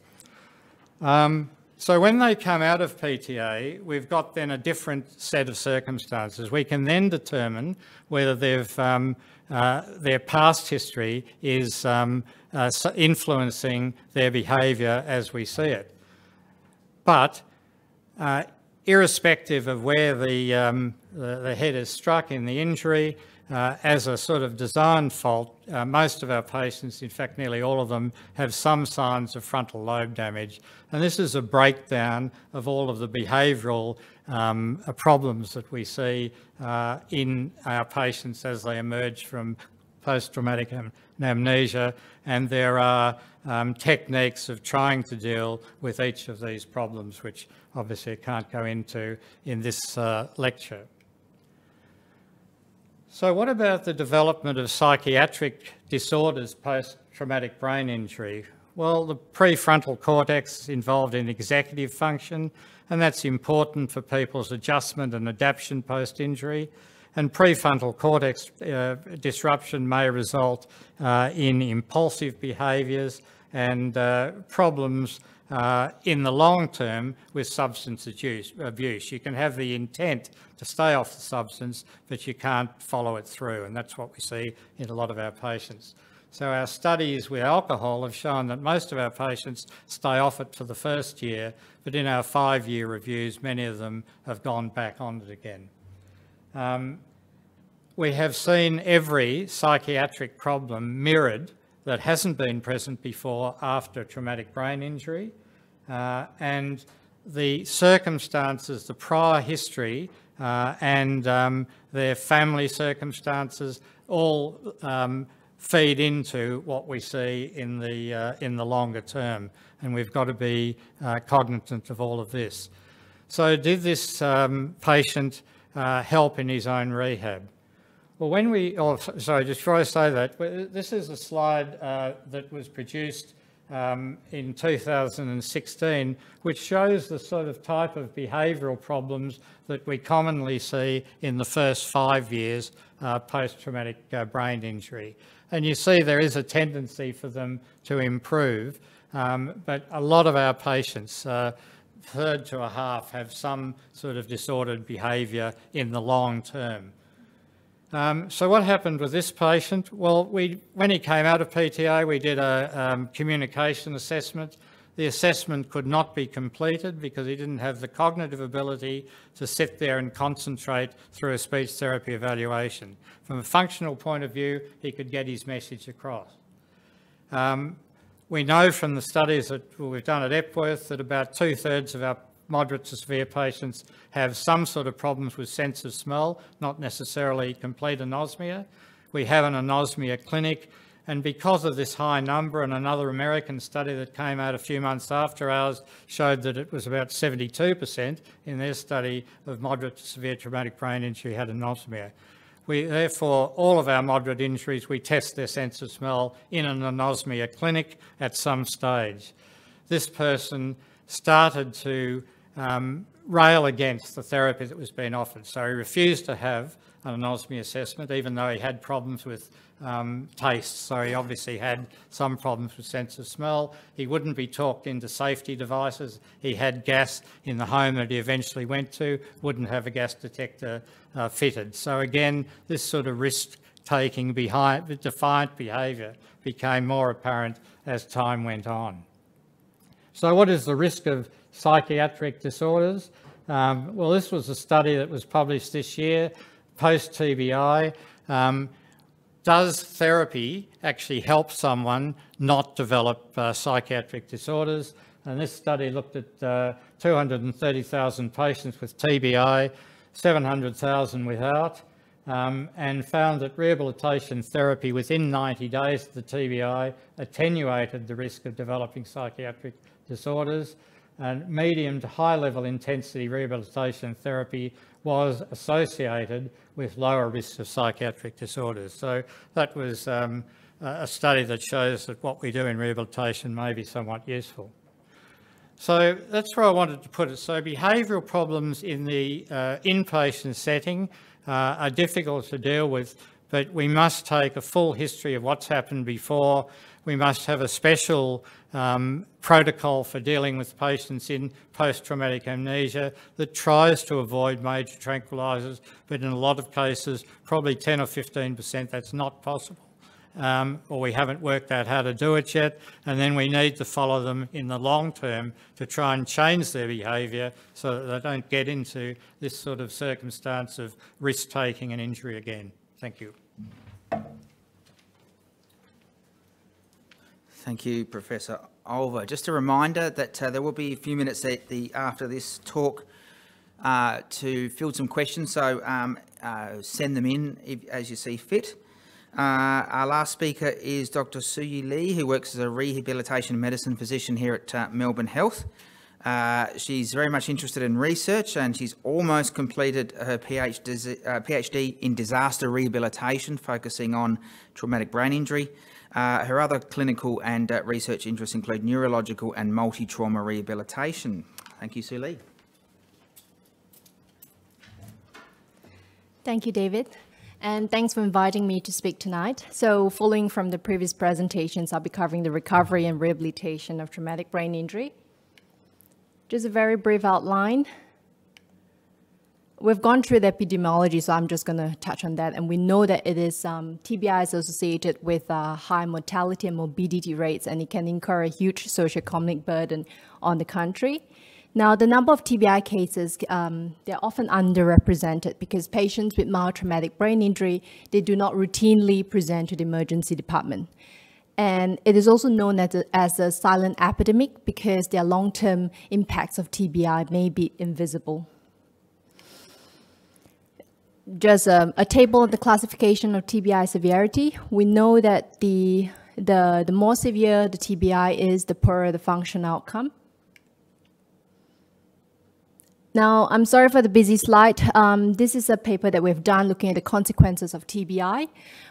Um, so when they come out of PTA, we've got then a different set of circumstances. We can then determine whether they've, um, uh, their past history is um, uh, influencing their behaviour as we see it. But uh, irrespective of where the, um, the, the, head is struck in the injury, uh, as a sort of design fault, uh, most of our patients, in fact nearly all of them, have some signs of frontal lobe damage. And this is a breakdown of all of the behavioural um, uh, problems that we see uh, in our patients as they emerge from post-traumatic am amnesia. And there are um, techniques of trying to deal with each of these problems, which obviously I can't go into in this uh, lecture. So what about the development of psychiatric disorders post-traumatic brain injury? Well, the prefrontal cortex involved in executive function, and that's important for people's adjustment and adaptation post-injury. And prefrontal cortex uh, disruption may result uh, in impulsive behaviours and uh, problems uh, in the long term with substance abuse. You can have the intent to stay off the substance, but you can't follow it through, and that's what we see in a lot of our patients. So our studies with alcohol have shown that most of our patients stay off it for the first year, but in our five-year reviews, many of them have gone back on it again. Um, we have seen every psychiatric problem mirrored that hasn't been present before after traumatic brain injury. Uh, and the circumstances, the prior history uh, and um, their family circumstances all um, feed into what we see in the, uh, in the longer term. And we've got to be uh, cognizant of all of this. So did this um, patient uh, help in his own rehab? Well, when we, oh, sorry, just before I say that, this is a slide uh, that was produced um, in 2016, which shows the sort of type of behavioural problems that we commonly see in the first five years uh, post-traumatic uh, brain injury. And you see there is a tendency for them to improve, um, but a lot of our patients, uh, third to a half, have some sort of disordered behaviour in the long term. Um, so what happened with this patient? Well, we, when he came out of PTA, we did a um, communication assessment. The assessment could not be completed because he didn't have the cognitive ability to sit there and concentrate through a speech therapy evaluation. From a functional point of view, he could get his message across. Um, we know from the studies that we've done at Epworth that about two-thirds of our moderate to severe patients have some sort of problems with sense of smell, not necessarily complete anosmia. We have an anosmia clinic and because of this high number and another American study that came out a few months after ours showed that it was about 72% in their study of moderate to severe traumatic brain injury had anosmia. We, therefore, all of our moderate injuries, we test their sense of smell in an anosmia clinic at some stage. This person started to um, rail against the therapy that was being offered. So he refused to have an anosmia assessment, even though he had problems with um, taste. So he obviously had some problems with sense of smell. He wouldn't be talked into safety devices. He had gas in the home that he eventually went to, wouldn't have a gas detector uh, fitted. So again, this sort of risk-taking behind, the defiant behaviour became more apparent as time went on. So what is the risk of psychiatric disorders. Um, well, this was a study that was published this year, post-TBI. Um, does therapy actually help someone not develop uh, psychiatric disorders? And this study looked at uh, 230,000 patients with TBI, 700,000 without, um, and found that rehabilitation therapy within 90 days of the TBI attenuated the risk of developing psychiatric disorders and medium to high level intensity rehabilitation therapy was associated with lower risks of psychiatric disorders. So that was um, a study that shows that what we do in rehabilitation may be somewhat useful. So that's where I wanted to put it. So behavioural problems in the uh, inpatient setting uh, are difficult to deal with, but we must take a full history of what's happened before. We must have a special um, protocol for dealing with patients in post-traumatic amnesia that tries to avoid major tranquilizers, but in a lot of cases, probably 10 or 15%, that's not possible um, or we haven't worked out how to do it yet, and then we need to follow them in the long term to try and change their behaviour so that they don't get into this sort of circumstance of risk-taking and injury again. Thank you. Thank you, Professor Olver. Just a reminder that uh, there will be a few minutes the, after this talk uh, to field some questions, so um, uh, send them in if, as you see fit. Uh, our last speaker is Dr. Suyi Lee, who works as a rehabilitation medicine physician here at uh, Melbourne Health. Uh, she's very much interested in research and she's almost completed her PhD, PhD in disaster rehabilitation, focusing on traumatic brain injury. Uh, her other clinical and uh, research interests include neurological and multi-trauma rehabilitation. Thank you, Sue Lee. Thank you, David and thanks for inviting me to speak tonight. So following from the previous presentations, I'll be covering the recovery and rehabilitation of traumatic brain injury. Just a very brief outline. We've gone through the epidemiology, so I'm just going to touch on that. And we know that it is um, TBI is associated with uh, high mortality and morbidity rates, and it can incur a huge socioeconomic burden on the country. Now, the number of TBI cases, um, they're often underrepresented because patients with mild traumatic brain injury, they do not routinely present to the emergency department. And it is also known as a, as a silent epidemic because their long-term impacts of TBI may be invisible. Just a, a table of the classification of TBI severity. We know that the, the, the more severe the TBI is, the poorer the function outcome. Now, I'm sorry for the busy slide. Um, this is a paper that we've done looking at the consequences of TBI.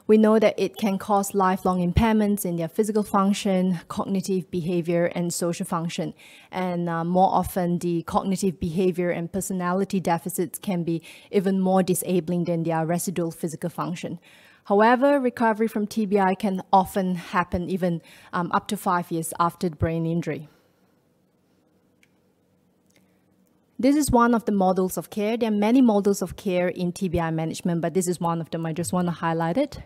We know that it can cause lifelong impairments in their physical function, cognitive behavior, and social function. And uh, more often, the cognitive behavior and personality deficits can be even more disabling than their residual physical function. However, recovery from TBI can often happen even um, up to five years after brain injury. This is one of the models of care. There are many models of care in TBI management, but this is one of them. I just want to highlight it.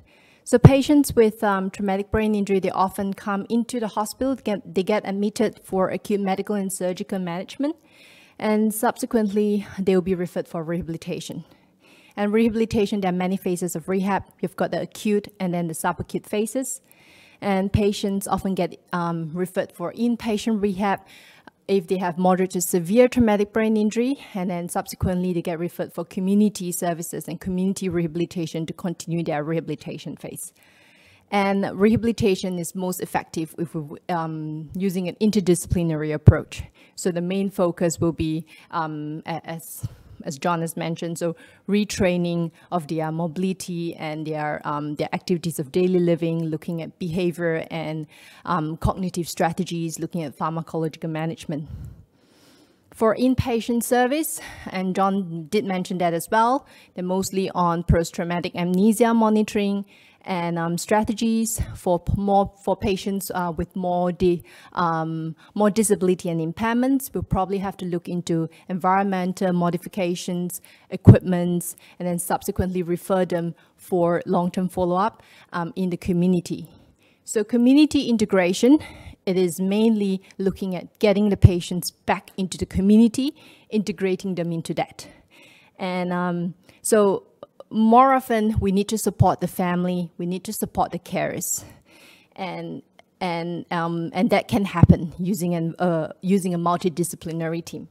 So patients with um, traumatic brain injury, they often come into the hospital, they get, they get admitted for acute medical and surgical management, and subsequently they will be referred for rehabilitation. And rehabilitation, there are many phases of rehab. You've got the acute and then the subacute phases. And patients often get um, referred for inpatient rehab, if they have moderate to severe traumatic brain injury, and then subsequently they get referred for community services and community rehabilitation to continue their rehabilitation phase. And rehabilitation is most effective if we're um, using an interdisciplinary approach. So the main focus will be, um, as as John has mentioned, so retraining of their mobility and their, um, their activities of daily living, looking at behavior and um, cognitive strategies, looking at pharmacological management. For inpatient service, and John did mention that as well, they're mostly on post-traumatic amnesia monitoring and um, strategies for more for patients uh, with more di, um, more disability and impairments. We'll probably have to look into environmental modifications, equipments, and then subsequently refer them for long-term follow-up um, in the community. So community integration, it is mainly looking at getting the patients back into the community, integrating them into that. And um, so more often we need to support the family, we need to support the carers. And and, um, and that can happen using, an, uh, using a multidisciplinary team.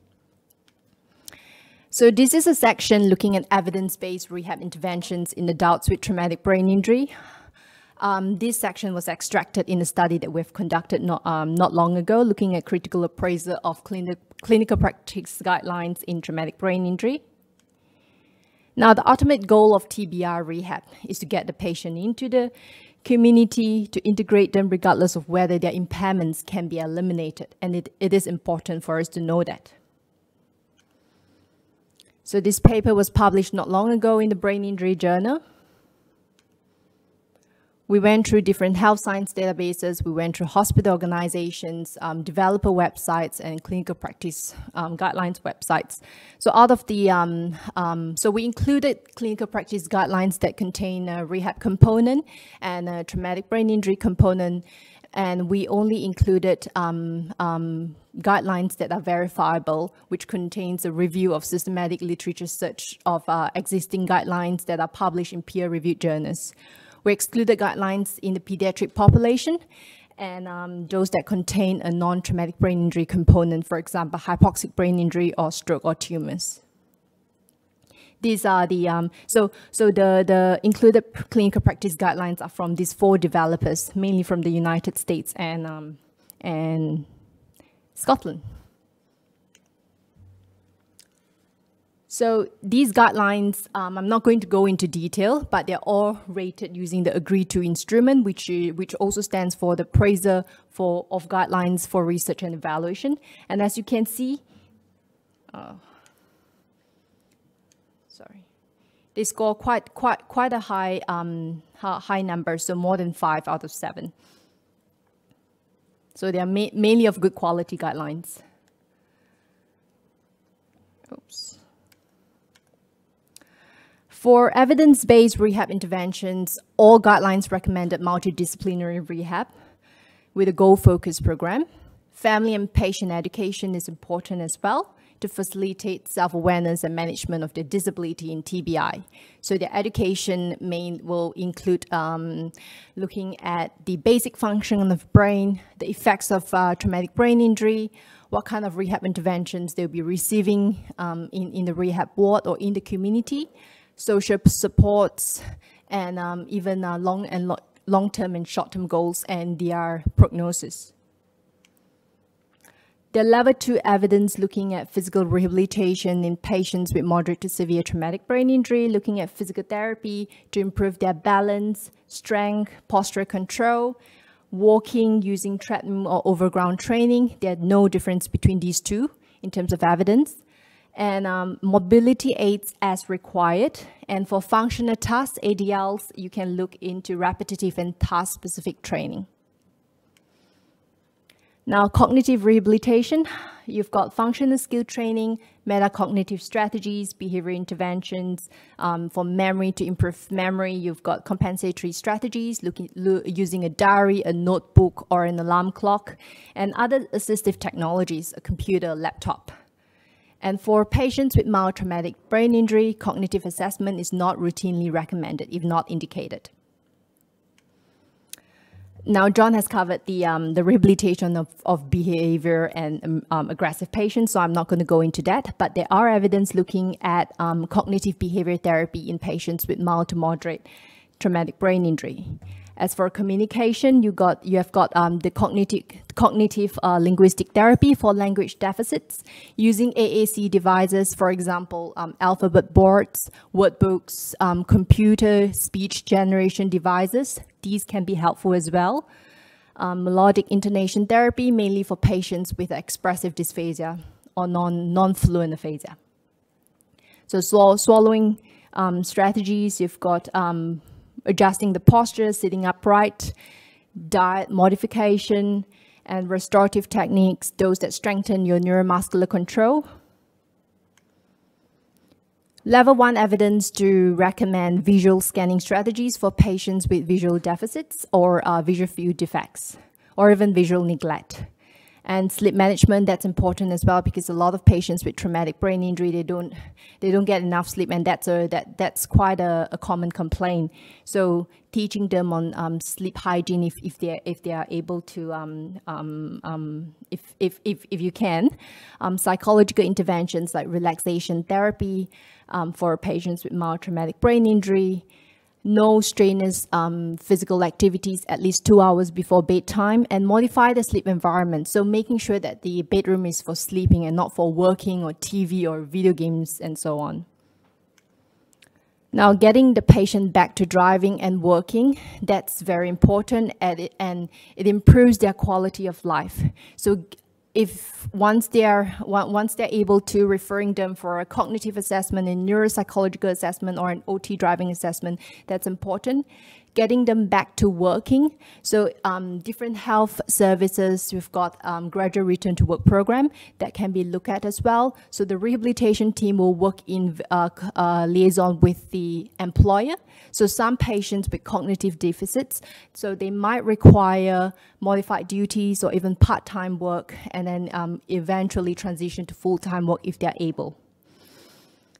So this is a section looking at evidence-based rehab interventions in adults with traumatic brain injury. Um, this section was extracted in a study that we've conducted not, um, not long ago, looking at critical appraisal of clini clinical practice guidelines in traumatic brain injury. Now, the ultimate goal of TBI rehab is to get the patient into the community, to integrate them regardless of whether their impairments can be eliminated. And it, it is important for us to know that. So this paper was published not long ago in the Brain Injury Journal. We went through different health science databases, we went through hospital organizations, um, developer websites, and clinical practice um, guidelines websites. So out of the, um, um so we included clinical practice guidelines that contain a rehab component and a traumatic brain injury component, and we only included um, um, guidelines that are verifiable, which contains a review of systematic literature search of uh, existing guidelines that are published in peer-reviewed journals. We excluded guidelines in the pediatric population and um, those that contain a non-traumatic brain injury component, for example, hypoxic brain injury or stroke or tumors. These are the, um, so, so the, the included clinical practice guidelines are from these four developers, mainly from the United States and, um, and Scotland. So these guidelines, um, I'm not going to go into detail, but they're all rated using the AGREE II instrument, which, which also stands for the praiser for, of guidelines for research and evaluation. And as you can see, uh, sorry, they score quite, quite, quite a high, um, high number, so more than five out of seven. So they are ma mainly of good quality guidelines. Oops. For evidence-based rehab interventions, all guidelines recommended multidisciplinary rehab with a goal-focused program. Family and patient education is important as well to facilitate self-awareness and management of their disability in TBI. So the education main will include um, looking at the basic function of the brain, the effects of uh, traumatic brain injury, what kind of rehab interventions they'll be receiving um, in, in the rehab ward or in the community, social supports, and um, even uh, long and lo long-term and short-term goals and their prognosis. The level two evidence looking at physical rehabilitation in patients with moderate to severe traumatic brain injury, looking at physical therapy to improve their balance, strength, posture control, walking using treadmill or overground training. There's no difference between these two in terms of evidence and um, mobility aids as required. And for functional tasks, ADLs, you can look into repetitive and task-specific training. Now, cognitive rehabilitation, you've got functional skill training, metacognitive strategies, behavior interventions. Um, for memory, to improve memory, you've got compensatory strategies, looking, lo using a diary, a notebook, or an alarm clock, and other assistive technologies, a computer, laptop. And for patients with mild traumatic brain injury, cognitive assessment is not routinely recommended if not indicated. Now, John has covered the, um, the rehabilitation of, of behavior and um, um, aggressive patients, so I'm not going to go into that, but there are evidence looking at um, cognitive behavior therapy in patients with mild to moderate traumatic brain injury. As for communication, you got you have got um, the cognitive cognitive uh, linguistic therapy for language deficits using AAC devices, for example, um, alphabet boards, word books, um, computer speech generation devices. These can be helpful as well. Um, melodic intonation therapy, mainly for patients with expressive dysphasia or non non-fluent aphasia. So swall swallowing um, strategies, you've got um, adjusting the posture, sitting upright, diet modification, and restorative techniques, those that strengthen your neuromuscular control. Level one evidence to recommend visual scanning strategies for patients with visual deficits or uh, visual field defects, or even visual neglect. And sleep management, that's important as well because a lot of patients with traumatic brain injury, they don't, they don't get enough sleep and that's, a, that, that's quite a, a common complaint. So teaching them on um, sleep hygiene if, if, they're, if they are able to, um, um, um if, if, if, if you can. Um, psychological interventions like relaxation therapy um, for patients with mild traumatic brain injury, no strenuous um, physical activities at least two hours before bedtime, and modify the sleep environment. So making sure that the bedroom is for sleeping and not for working or TV or video games and so on. Now, getting the patient back to driving and working, that's very important and it, and it improves their quality of life. So if once they're once they're able to referring them for a cognitive assessment, a neuropsychological assessment, or an OT driving assessment, that's important getting them back to working. So um, different health services, we've got um, gradual return to work program that can be looked at as well. So the rehabilitation team will work in uh, uh, liaison with the employer. So some patients with cognitive deficits, so they might require modified duties or even part-time work and then um, eventually transition to full-time work if they're able.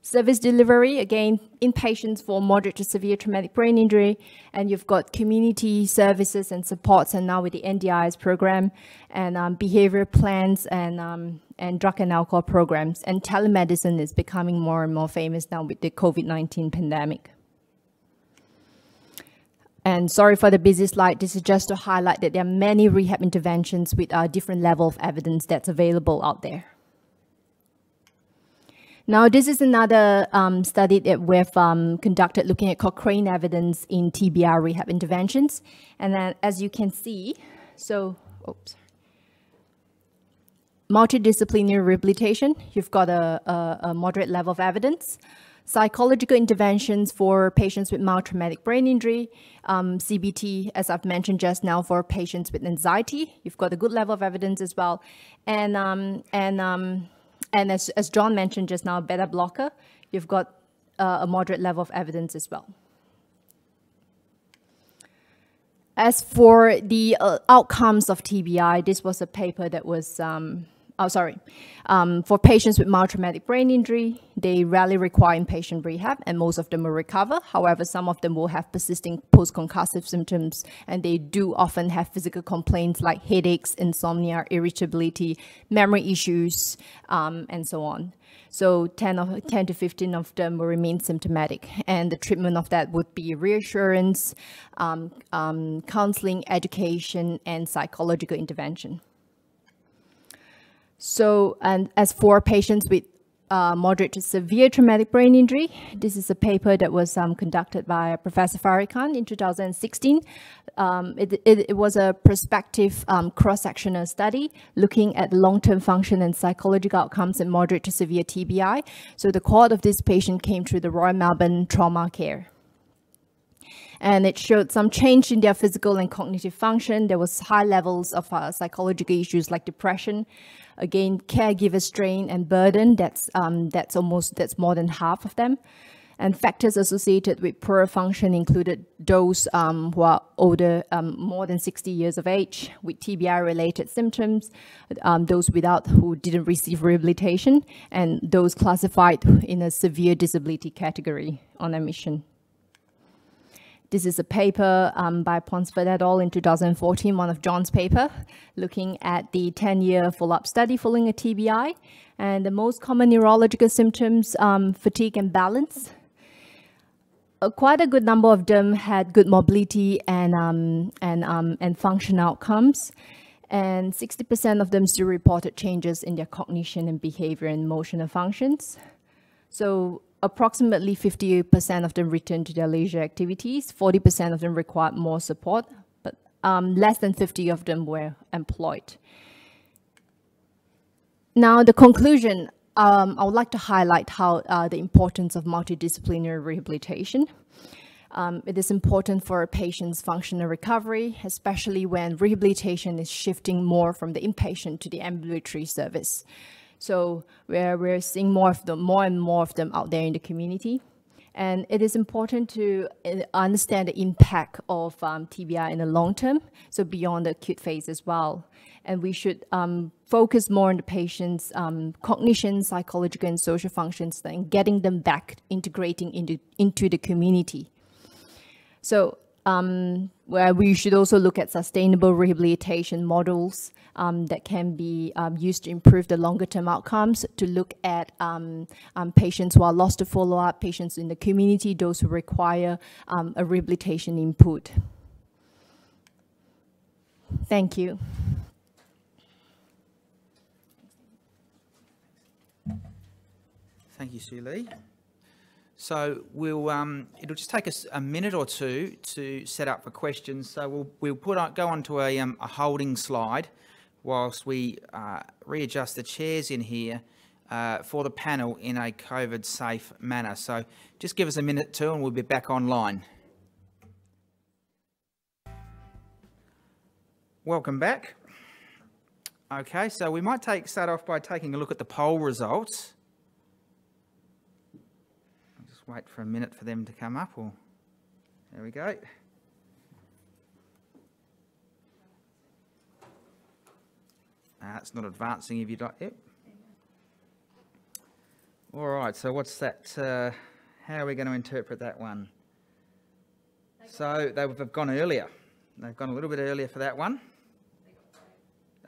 Service delivery, again, inpatients for moderate to severe traumatic brain injury, and you've got community services and supports, and now with the NDIS program, and um, behavior plans, and, um, and drug and alcohol programs. And telemedicine is becoming more and more famous now with the COVID-19 pandemic. And sorry for the busy slide. This is just to highlight that there are many rehab interventions with a different level of evidence that's available out there. Now, this is another um, study that we've um, conducted looking at Cochrane evidence in TBI rehab interventions. And then as you can see, so, oops, multidisciplinary rehabilitation, you've got a, a, a, moderate level of evidence. Psychological interventions for patients with mild traumatic brain injury, um, CBT, as I've mentioned just now, for patients with anxiety, you've got a good level of evidence as well. And, um, and um, and as, as John mentioned just now, beta blocker, you've got uh, a moderate level of evidence as well. As for the uh, outcomes of TBI, this was a paper that was um, oh, sorry, um, for patients with mild traumatic brain injury, they rarely require inpatient rehab and most of them will recover. However, some of them will have persisting post-concussive symptoms and they do often have physical complaints like headaches, insomnia, irritability, memory issues, um, and so on. So 10, of, 10 to 15 of them will remain symptomatic. And the treatment of that would be reassurance, um, um counseling, education, and psychological intervention. So, and as for patients with uh, moderate to severe traumatic brain injury. This is a paper that was um, conducted by Professor Khan in 2016. Um, it, it, it, was a prospective um, cross-sectional study looking at long-term function and psychological outcomes in moderate to severe TBI. So the cohort of this patient came through the Royal Melbourne Trauma Care and it showed some change in their physical and cognitive function. There was high levels of uh, psychological issues like depression, again, caregiver strain and burden, that's, um, that's almost, that's more than half of them. And factors associated with poor function included those um, who are older, um, more than 60 years of age, with TBI-related symptoms, um, those without who didn't receive rehabilitation, and those classified in a severe disability category on admission. This is a paper um, by Ponsford et al. in 2014, one of John's paper, looking at the 10-year follow-up study following a TBI. And the most common neurological symptoms, um, fatigue and balance. Uh, quite a good number of them had good mobility and, um, and, um, and function outcomes. And 60% of them still reported changes in their cognition and behavior and emotional functions. So approximately 50% of them returned to their leisure activities, 40% of them required more support, but um, less than 50 of them were employed. Now, the conclusion, um, I would like to highlight how uh, the importance of multidisciplinary rehabilitation. Um, it is important for a patient's functional recovery, especially when rehabilitation is shifting more from the inpatient to the ambulatory service. So we're, we're seeing more of them, more and more of them out there in the community. And it is important to uh, understand the impact of um, TBI in the long term, so beyond the acute phase as well. And we should um, focus more on the patient's um, cognition, psychological, and social functions, and getting them back integrating into, into the community. So um, where we should also look at sustainable rehabilitation models um, that can be um, used to improve the longer term outcomes, to look at um, um, patients who are lost to follow up, patients in the community, those who require um, a rehabilitation input. Thank you. Thank you, Sue. So we'll um, it'll just take us a minute or two to set up for questions. So we'll we'll put on, go on to a, um, a holding slide whilst we uh, readjust the chairs in here uh, for the panel in a COVID safe manner. So just give us a minute or two, and we'll be back online. Welcome back. Okay, so we might take start off by taking a look at the poll results wait for a minute for them to come up or there we go. Uh, it's not advancing if you don't. Yep. All right, so what's that? Uh, how are we going to interpret that one? So they've gone earlier. They've gone a little bit earlier for that one.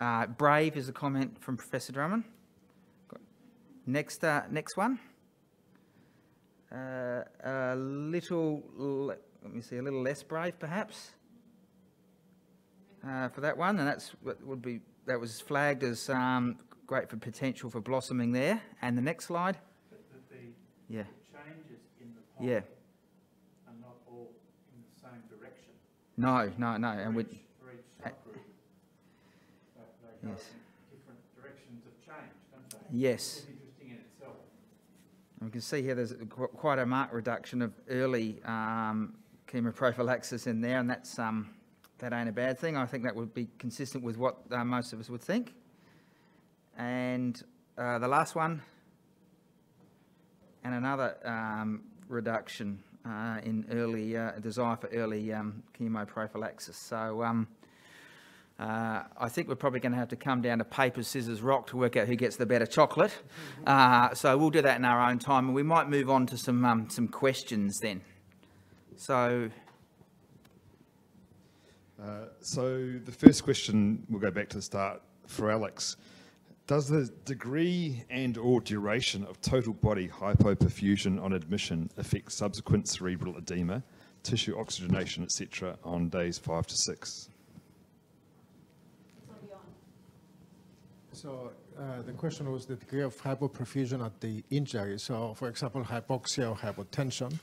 Uh, brave is a comment from Professor Drummond. Next, uh, next one uh, a little, let me see, a little less brave perhaps uh, for that one, and that's what would be that was flagged as um, great for potential for blossoming there. And the next slide. The, the, yeah. The changes in the pond yeah. are not all in the same direction. No, no, no, and we. For each subgroup, yes. different directions of change, don't Yes. We can see here there's quite a marked reduction of early um, chemoprophylaxis in there, and that's um, that ain't a bad thing. I think that would be consistent with what uh, most of us would think. And uh, the last one, and another um, reduction uh, in early uh, desire for early um, chemoprophylaxis. So um, uh, I think we're probably going to have to come down to paper, scissors, rock to work out who gets the better chocolate. Uh, so we'll do that in our own time, and we might move on to some um, some questions then. So. Uh, so the first question, we'll go back to the start for Alex. Does the degree and or duration of total body hypoperfusion on admission affect subsequent cerebral edema, tissue oxygenation, etc., on days five to six? So uh, the question was the degree of hypoperfusion at the injury. So, for example, hypoxia or hypotension.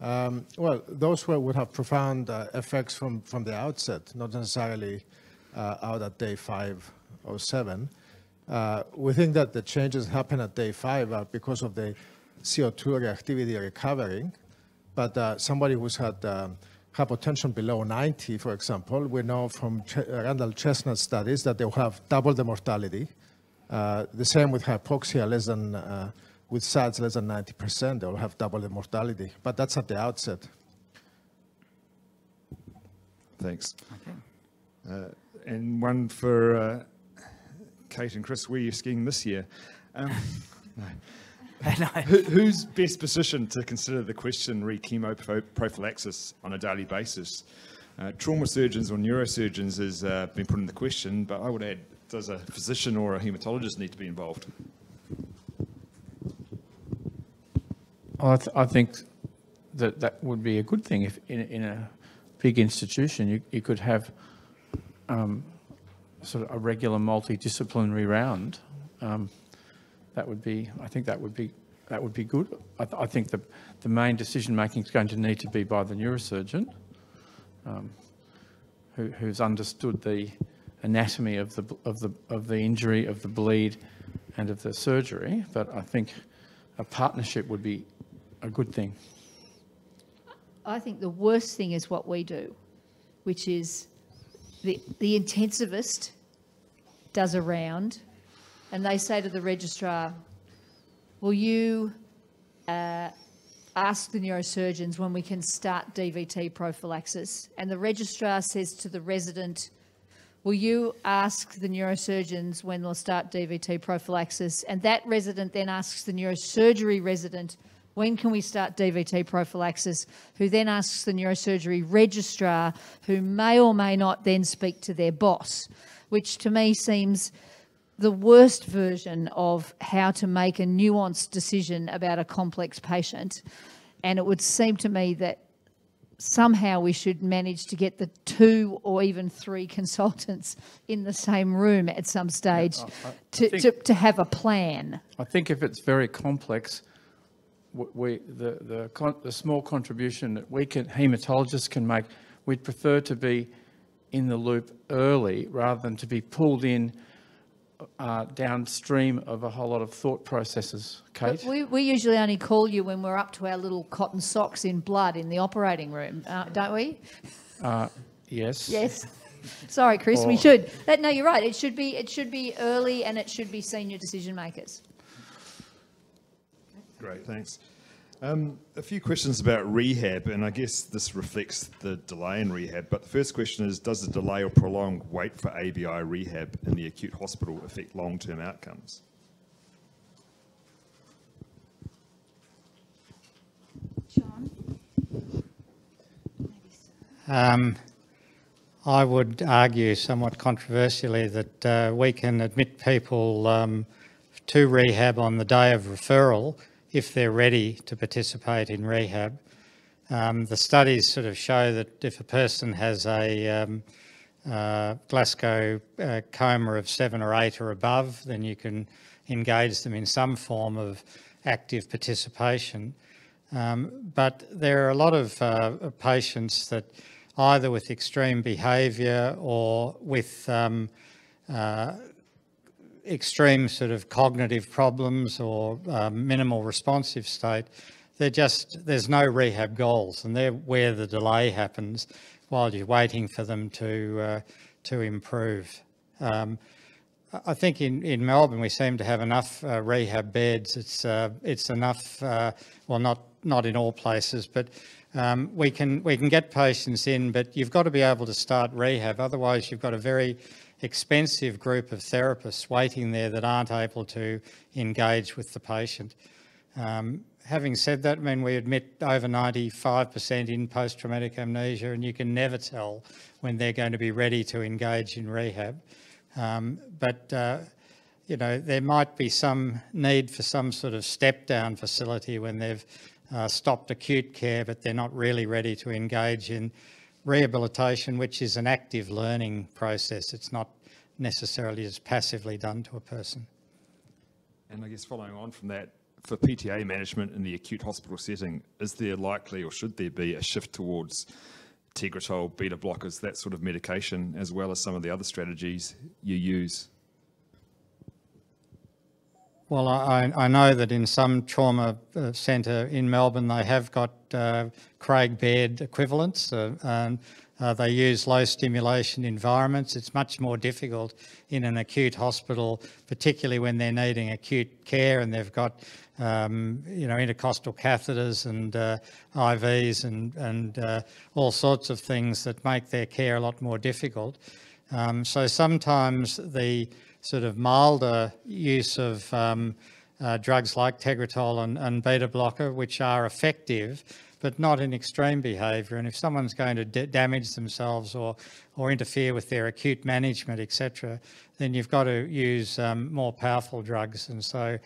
Um, well, those were, would have profound uh, effects from, from the outset, not necessarily uh, out at day five or seven. Uh, we think that the changes happen at day five because of the CO2 reactivity recovering, but uh, somebody who's had um, hypotension below 90, for example, we know from Ch Randall Chesnut studies that they will have double the mortality. Uh, the same with hypoxia, less than, uh, with sats less than 90%, they will have double the mortality. But that's at the outset. Thanks. Okay. Uh, and one for uh, Kate and Chris, where are you skiing this year? Um, no. Who, who's best positioned to consider the question re chemo prophylaxis on a daily basis? Uh, trauma surgeons or neurosurgeons has uh, been put in the question, but I would add, does a physician or a hematologist need to be involved? I, th I think that that would be a good thing if in, in a big institution you, you could have um, sort of a regular multidisciplinary round. Um, that would be, I think that would be, that would be good. I, th I think the, the main decision making is going to need to be by the neurosurgeon, um, who, who's understood the anatomy of the, of, the, of the injury, of the bleed, and of the surgery. But I think a partnership would be a good thing. I think the worst thing is what we do, which is the, the intensivist does a round and they say to the registrar, will you uh, ask the neurosurgeons when we can start DVT prophylaxis. And the registrar says to the resident, will you ask the neurosurgeons when they'll start DVT prophylaxis? And that resident then asks the neurosurgery resident, when can we start DVT prophylaxis? Who then asks the neurosurgery registrar, who may or may not then speak to their boss, which to me seems the worst version of how to make a nuanced decision about a complex patient. And it would seem to me that somehow we should manage to get the two or even three consultants in the same room at some stage I- I to, think- to, to have a plan. I think if it's very complex, we, the, the, con- the small contribution that we can, haematologists can make, we'd prefer to be in the loop early rather than to be pulled in uh, downstream of a whole lot of thought processes. Kate? We, we usually only call you when we're up to our little cotton socks in blood in the operating room, uh, don't we? Uh, yes. Yes. Sorry, Chris, we should. That, no, you're right. It should be it should be early and it should be senior decision makers. Great, thanks. Um, a few questions about rehab, and I guess this reflects the delay in rehab. But the first question is Does the delay or prolonged wait for ABI rehab in the acute hospital affect long term outcomes? Um, I would argue somewhat controversially that uh, we can admit people um, to rehab on the day of referral if they're ready to participate in rehab. Um, the studies sort of show that if a person has a um, uh, Glasgow uh, coma of seven or eight or above, then you can engage them in some form of active participation. Um, but there are a lot of uh, patients that either with extreme behaviour or with um, uh, extreme sort of cognitive problems or um, minimal responsive state, they're just, there's no rehab goals and they're where the delay happens while you're waiting for them to, uh, to improve. Um, I think in, in Melbourne we seem to have enough uh, rehab beds. It's uh, it's enough. Uh, well, not not in all places, but um, we can we can get patients in. But you've got to be able to start rehab. Otherwise, you've got a very expensive group of therapists waiting there that aren't able to engage with the patient. Um, having said that, I mean, we admit over 95% in post-traumatic amnesia, and you can never tell when they're going to be ready to engage in rehab. Um, but, uh, you know, there might be some need for some sort of step-down facility when they've uh, stopped acute care, but they're not really ready to engage in rehabilitation, which is an active learning process. It's not necessarily just passively done to a person. And I guess following on from that, for PTA management in the acute hospital setting, is there likely or should there be a shift towards Tegretol, beta blockers, that sort of medication, as well as some of the other strategies you use? Well, I, I know that in some trauma uh, centre in Melbourne, they have got uh, Craig bed equivalents. Uh, and, uh, they use low stimulation environments. It's much more difficult in an acute hospital, particularly when they're needing acute care and they've got, um, you know, intercostal catheters and uh, IVs and, and uh, all sorts of things that make their care a lot more difficult. Um, so sometimes the sort of milder use of um, uh, drugs like Tegretol and, and beta blocker, which are effective, but not in extreme behaviour. And if someone's going to damage themselves or, or interfere with their acute management, etc., then you've got to use um, more powerful drugs. And so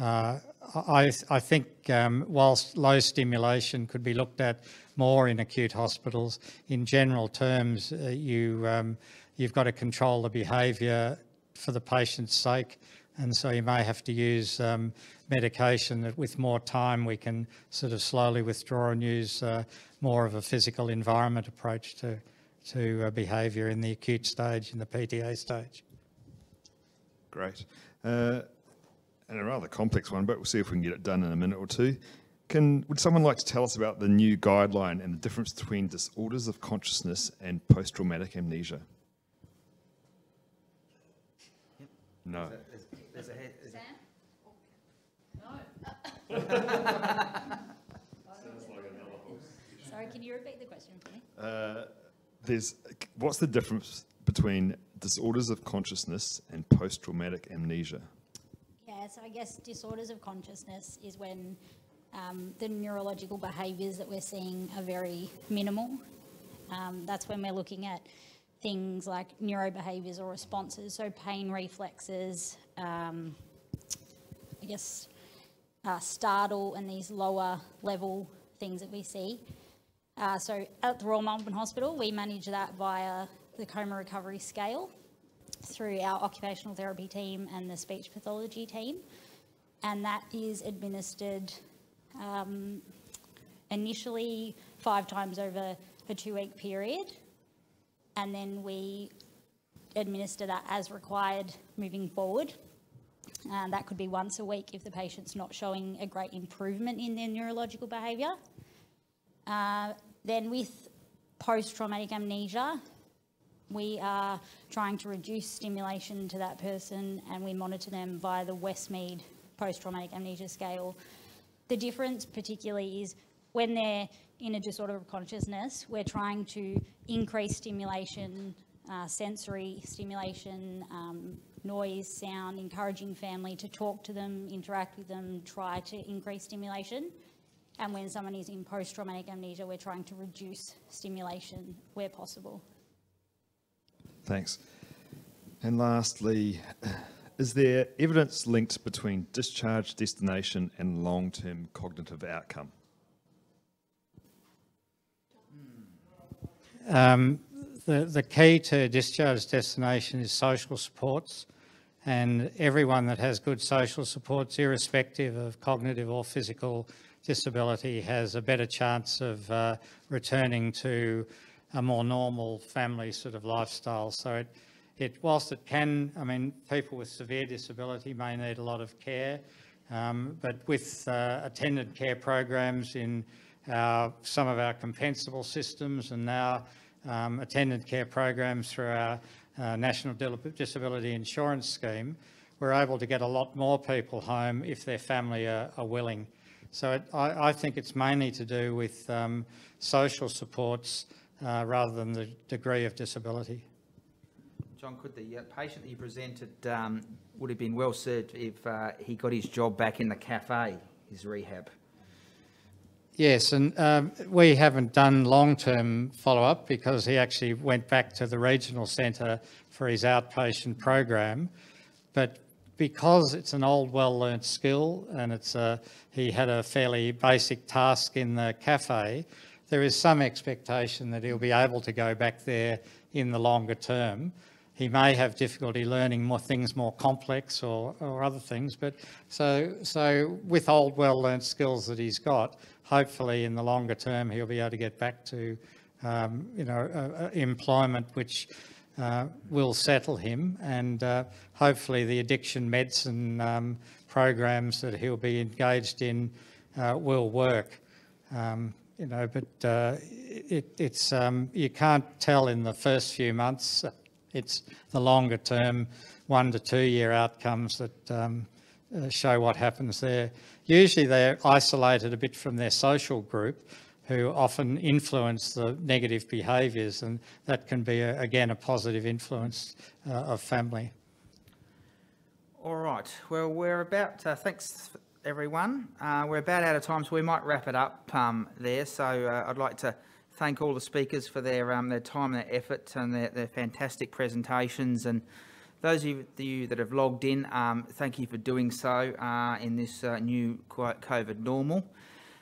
uh, I, I think um, whilst low stimulation could be looked at more in acute hospitals, in general terms, uh, you, um, you've got to control the behaviour for the patient's sake. And so you may have to use um, medication that with more time we can sort of slowly withdraw and use uh, more of a physical environment approach to, to uh, behaviour in the acute stage, in the PTA stage. Great. Uh, and a rather complex one, but we'll see if we can get it done in a minute or two. Can, would someone like to tell us about the new guideline and the difference between disorders of consciousness and post-traumatic amnesia? No. Sorry, can you repeat the question for me? Uh, there's, what's the difference between disorders of consciousness and post-traumatic amnesia? Yeah, so I guess disorders of consciousness is when um, the neurological behaviours that we're seeing are very minimal. Um, that's when we're looking at things like neurobehaviours or responses, so pain reflexes, um, I guess uh, startle and these lower level things that we see. Uh, so at the Royal Melbourne Hospital, we manage that via the coma recovery scale through our occupational therapy team and the speech pathology team. And that is administered um, initially five times over a two week period. And then we administer that as required moving forward. Uh, that could be once a week if the patient's not showing a great improvement in their neurological behaviour. Uh, then with post-traumatic amnesia, we are trying to reduce stimulation to that person and we monitor them via the Westmead post-traumatic amnesia scale. The difference particularly is when they're in a disorder of consciousness, we're trying to increase stimulation, uh, sensory stimulation, um, noise, sound, encouraging family to talk to them, interact with them, try to increase stimulation. And when someone is in post traumatic amnesia, we're trying to reduce stimulation where possible. Thanks. And lastly, is there evidence linked between discharge destination and long term cognitive outcome? Um, the, the key to discharge destination is social supports and everyone that has good social supports, irrespective of cognitive or physical disability, has a better chance of uh, returning to a more normal family sort of lifestyle. So it, it, whilst it can, I mean, people with severe disability may need a lot of care, um, but with uh, attended care programs in our, some of our compensable systems and now um, attended care programs through our uh, National Disability Insurance Scheme, we're able to get a lot more people home if their family are, are willing. So it, I, I, think it's mainly to do with um, social supports uh, rather than the degree of disability. John, could the uh, patient that you presented um, would have been well served if uh, he got his job back in the cafe, his rehab? Yes, and um, we haven't done long-term follow-up because he actually went back to the regional centre for his outpatient program. But because it's an old, well-learnt skill and it's a, he had a fairly basic task in the cafe, there is some expectation that he'll be able to go back there in the longer term. He may have difficulty learning more things more complex or, or other things, but so, so with old, well-learnt skills that he's got, hopefully in the longer term he'll be able to get back to um, you know uh, employment which uh, will settle him. And uh, hopefully the addiction medicine um, programs that he'll be engaged in uh, will work. Um, you know but uh, it, it's um, you can't tell in the first few months. It's the longer term one to two year outcomes that um, uh, show what happens there. Usually they're isolated a bit from their social group who often influence the negative behaviours and that can be, a, again, a positive influence uh, of family. All right, well, we're about, uh, thanks everyone. Uh, we're about out of time, so we might wrap it up um, there. So uh, I'd like to thank all the speakers for their, um, their time, and their effort and their, their fantastic presentations and those of you that have logged in, um, thank you for doing so uh, in this uh, new COVID normal.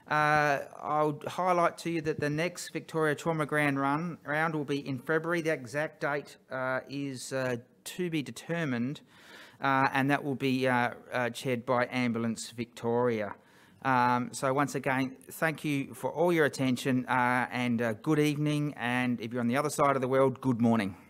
Uh, I'll highlight to you that the next Victoria Trauma Grand Run round will be in February. The exact date uh, is uh, to be determined, uh, and that will be chaired by Ambulance Victoria. Um, so once again, thank you for all your attention and good evening. And if you're on the other side of the world, good morning.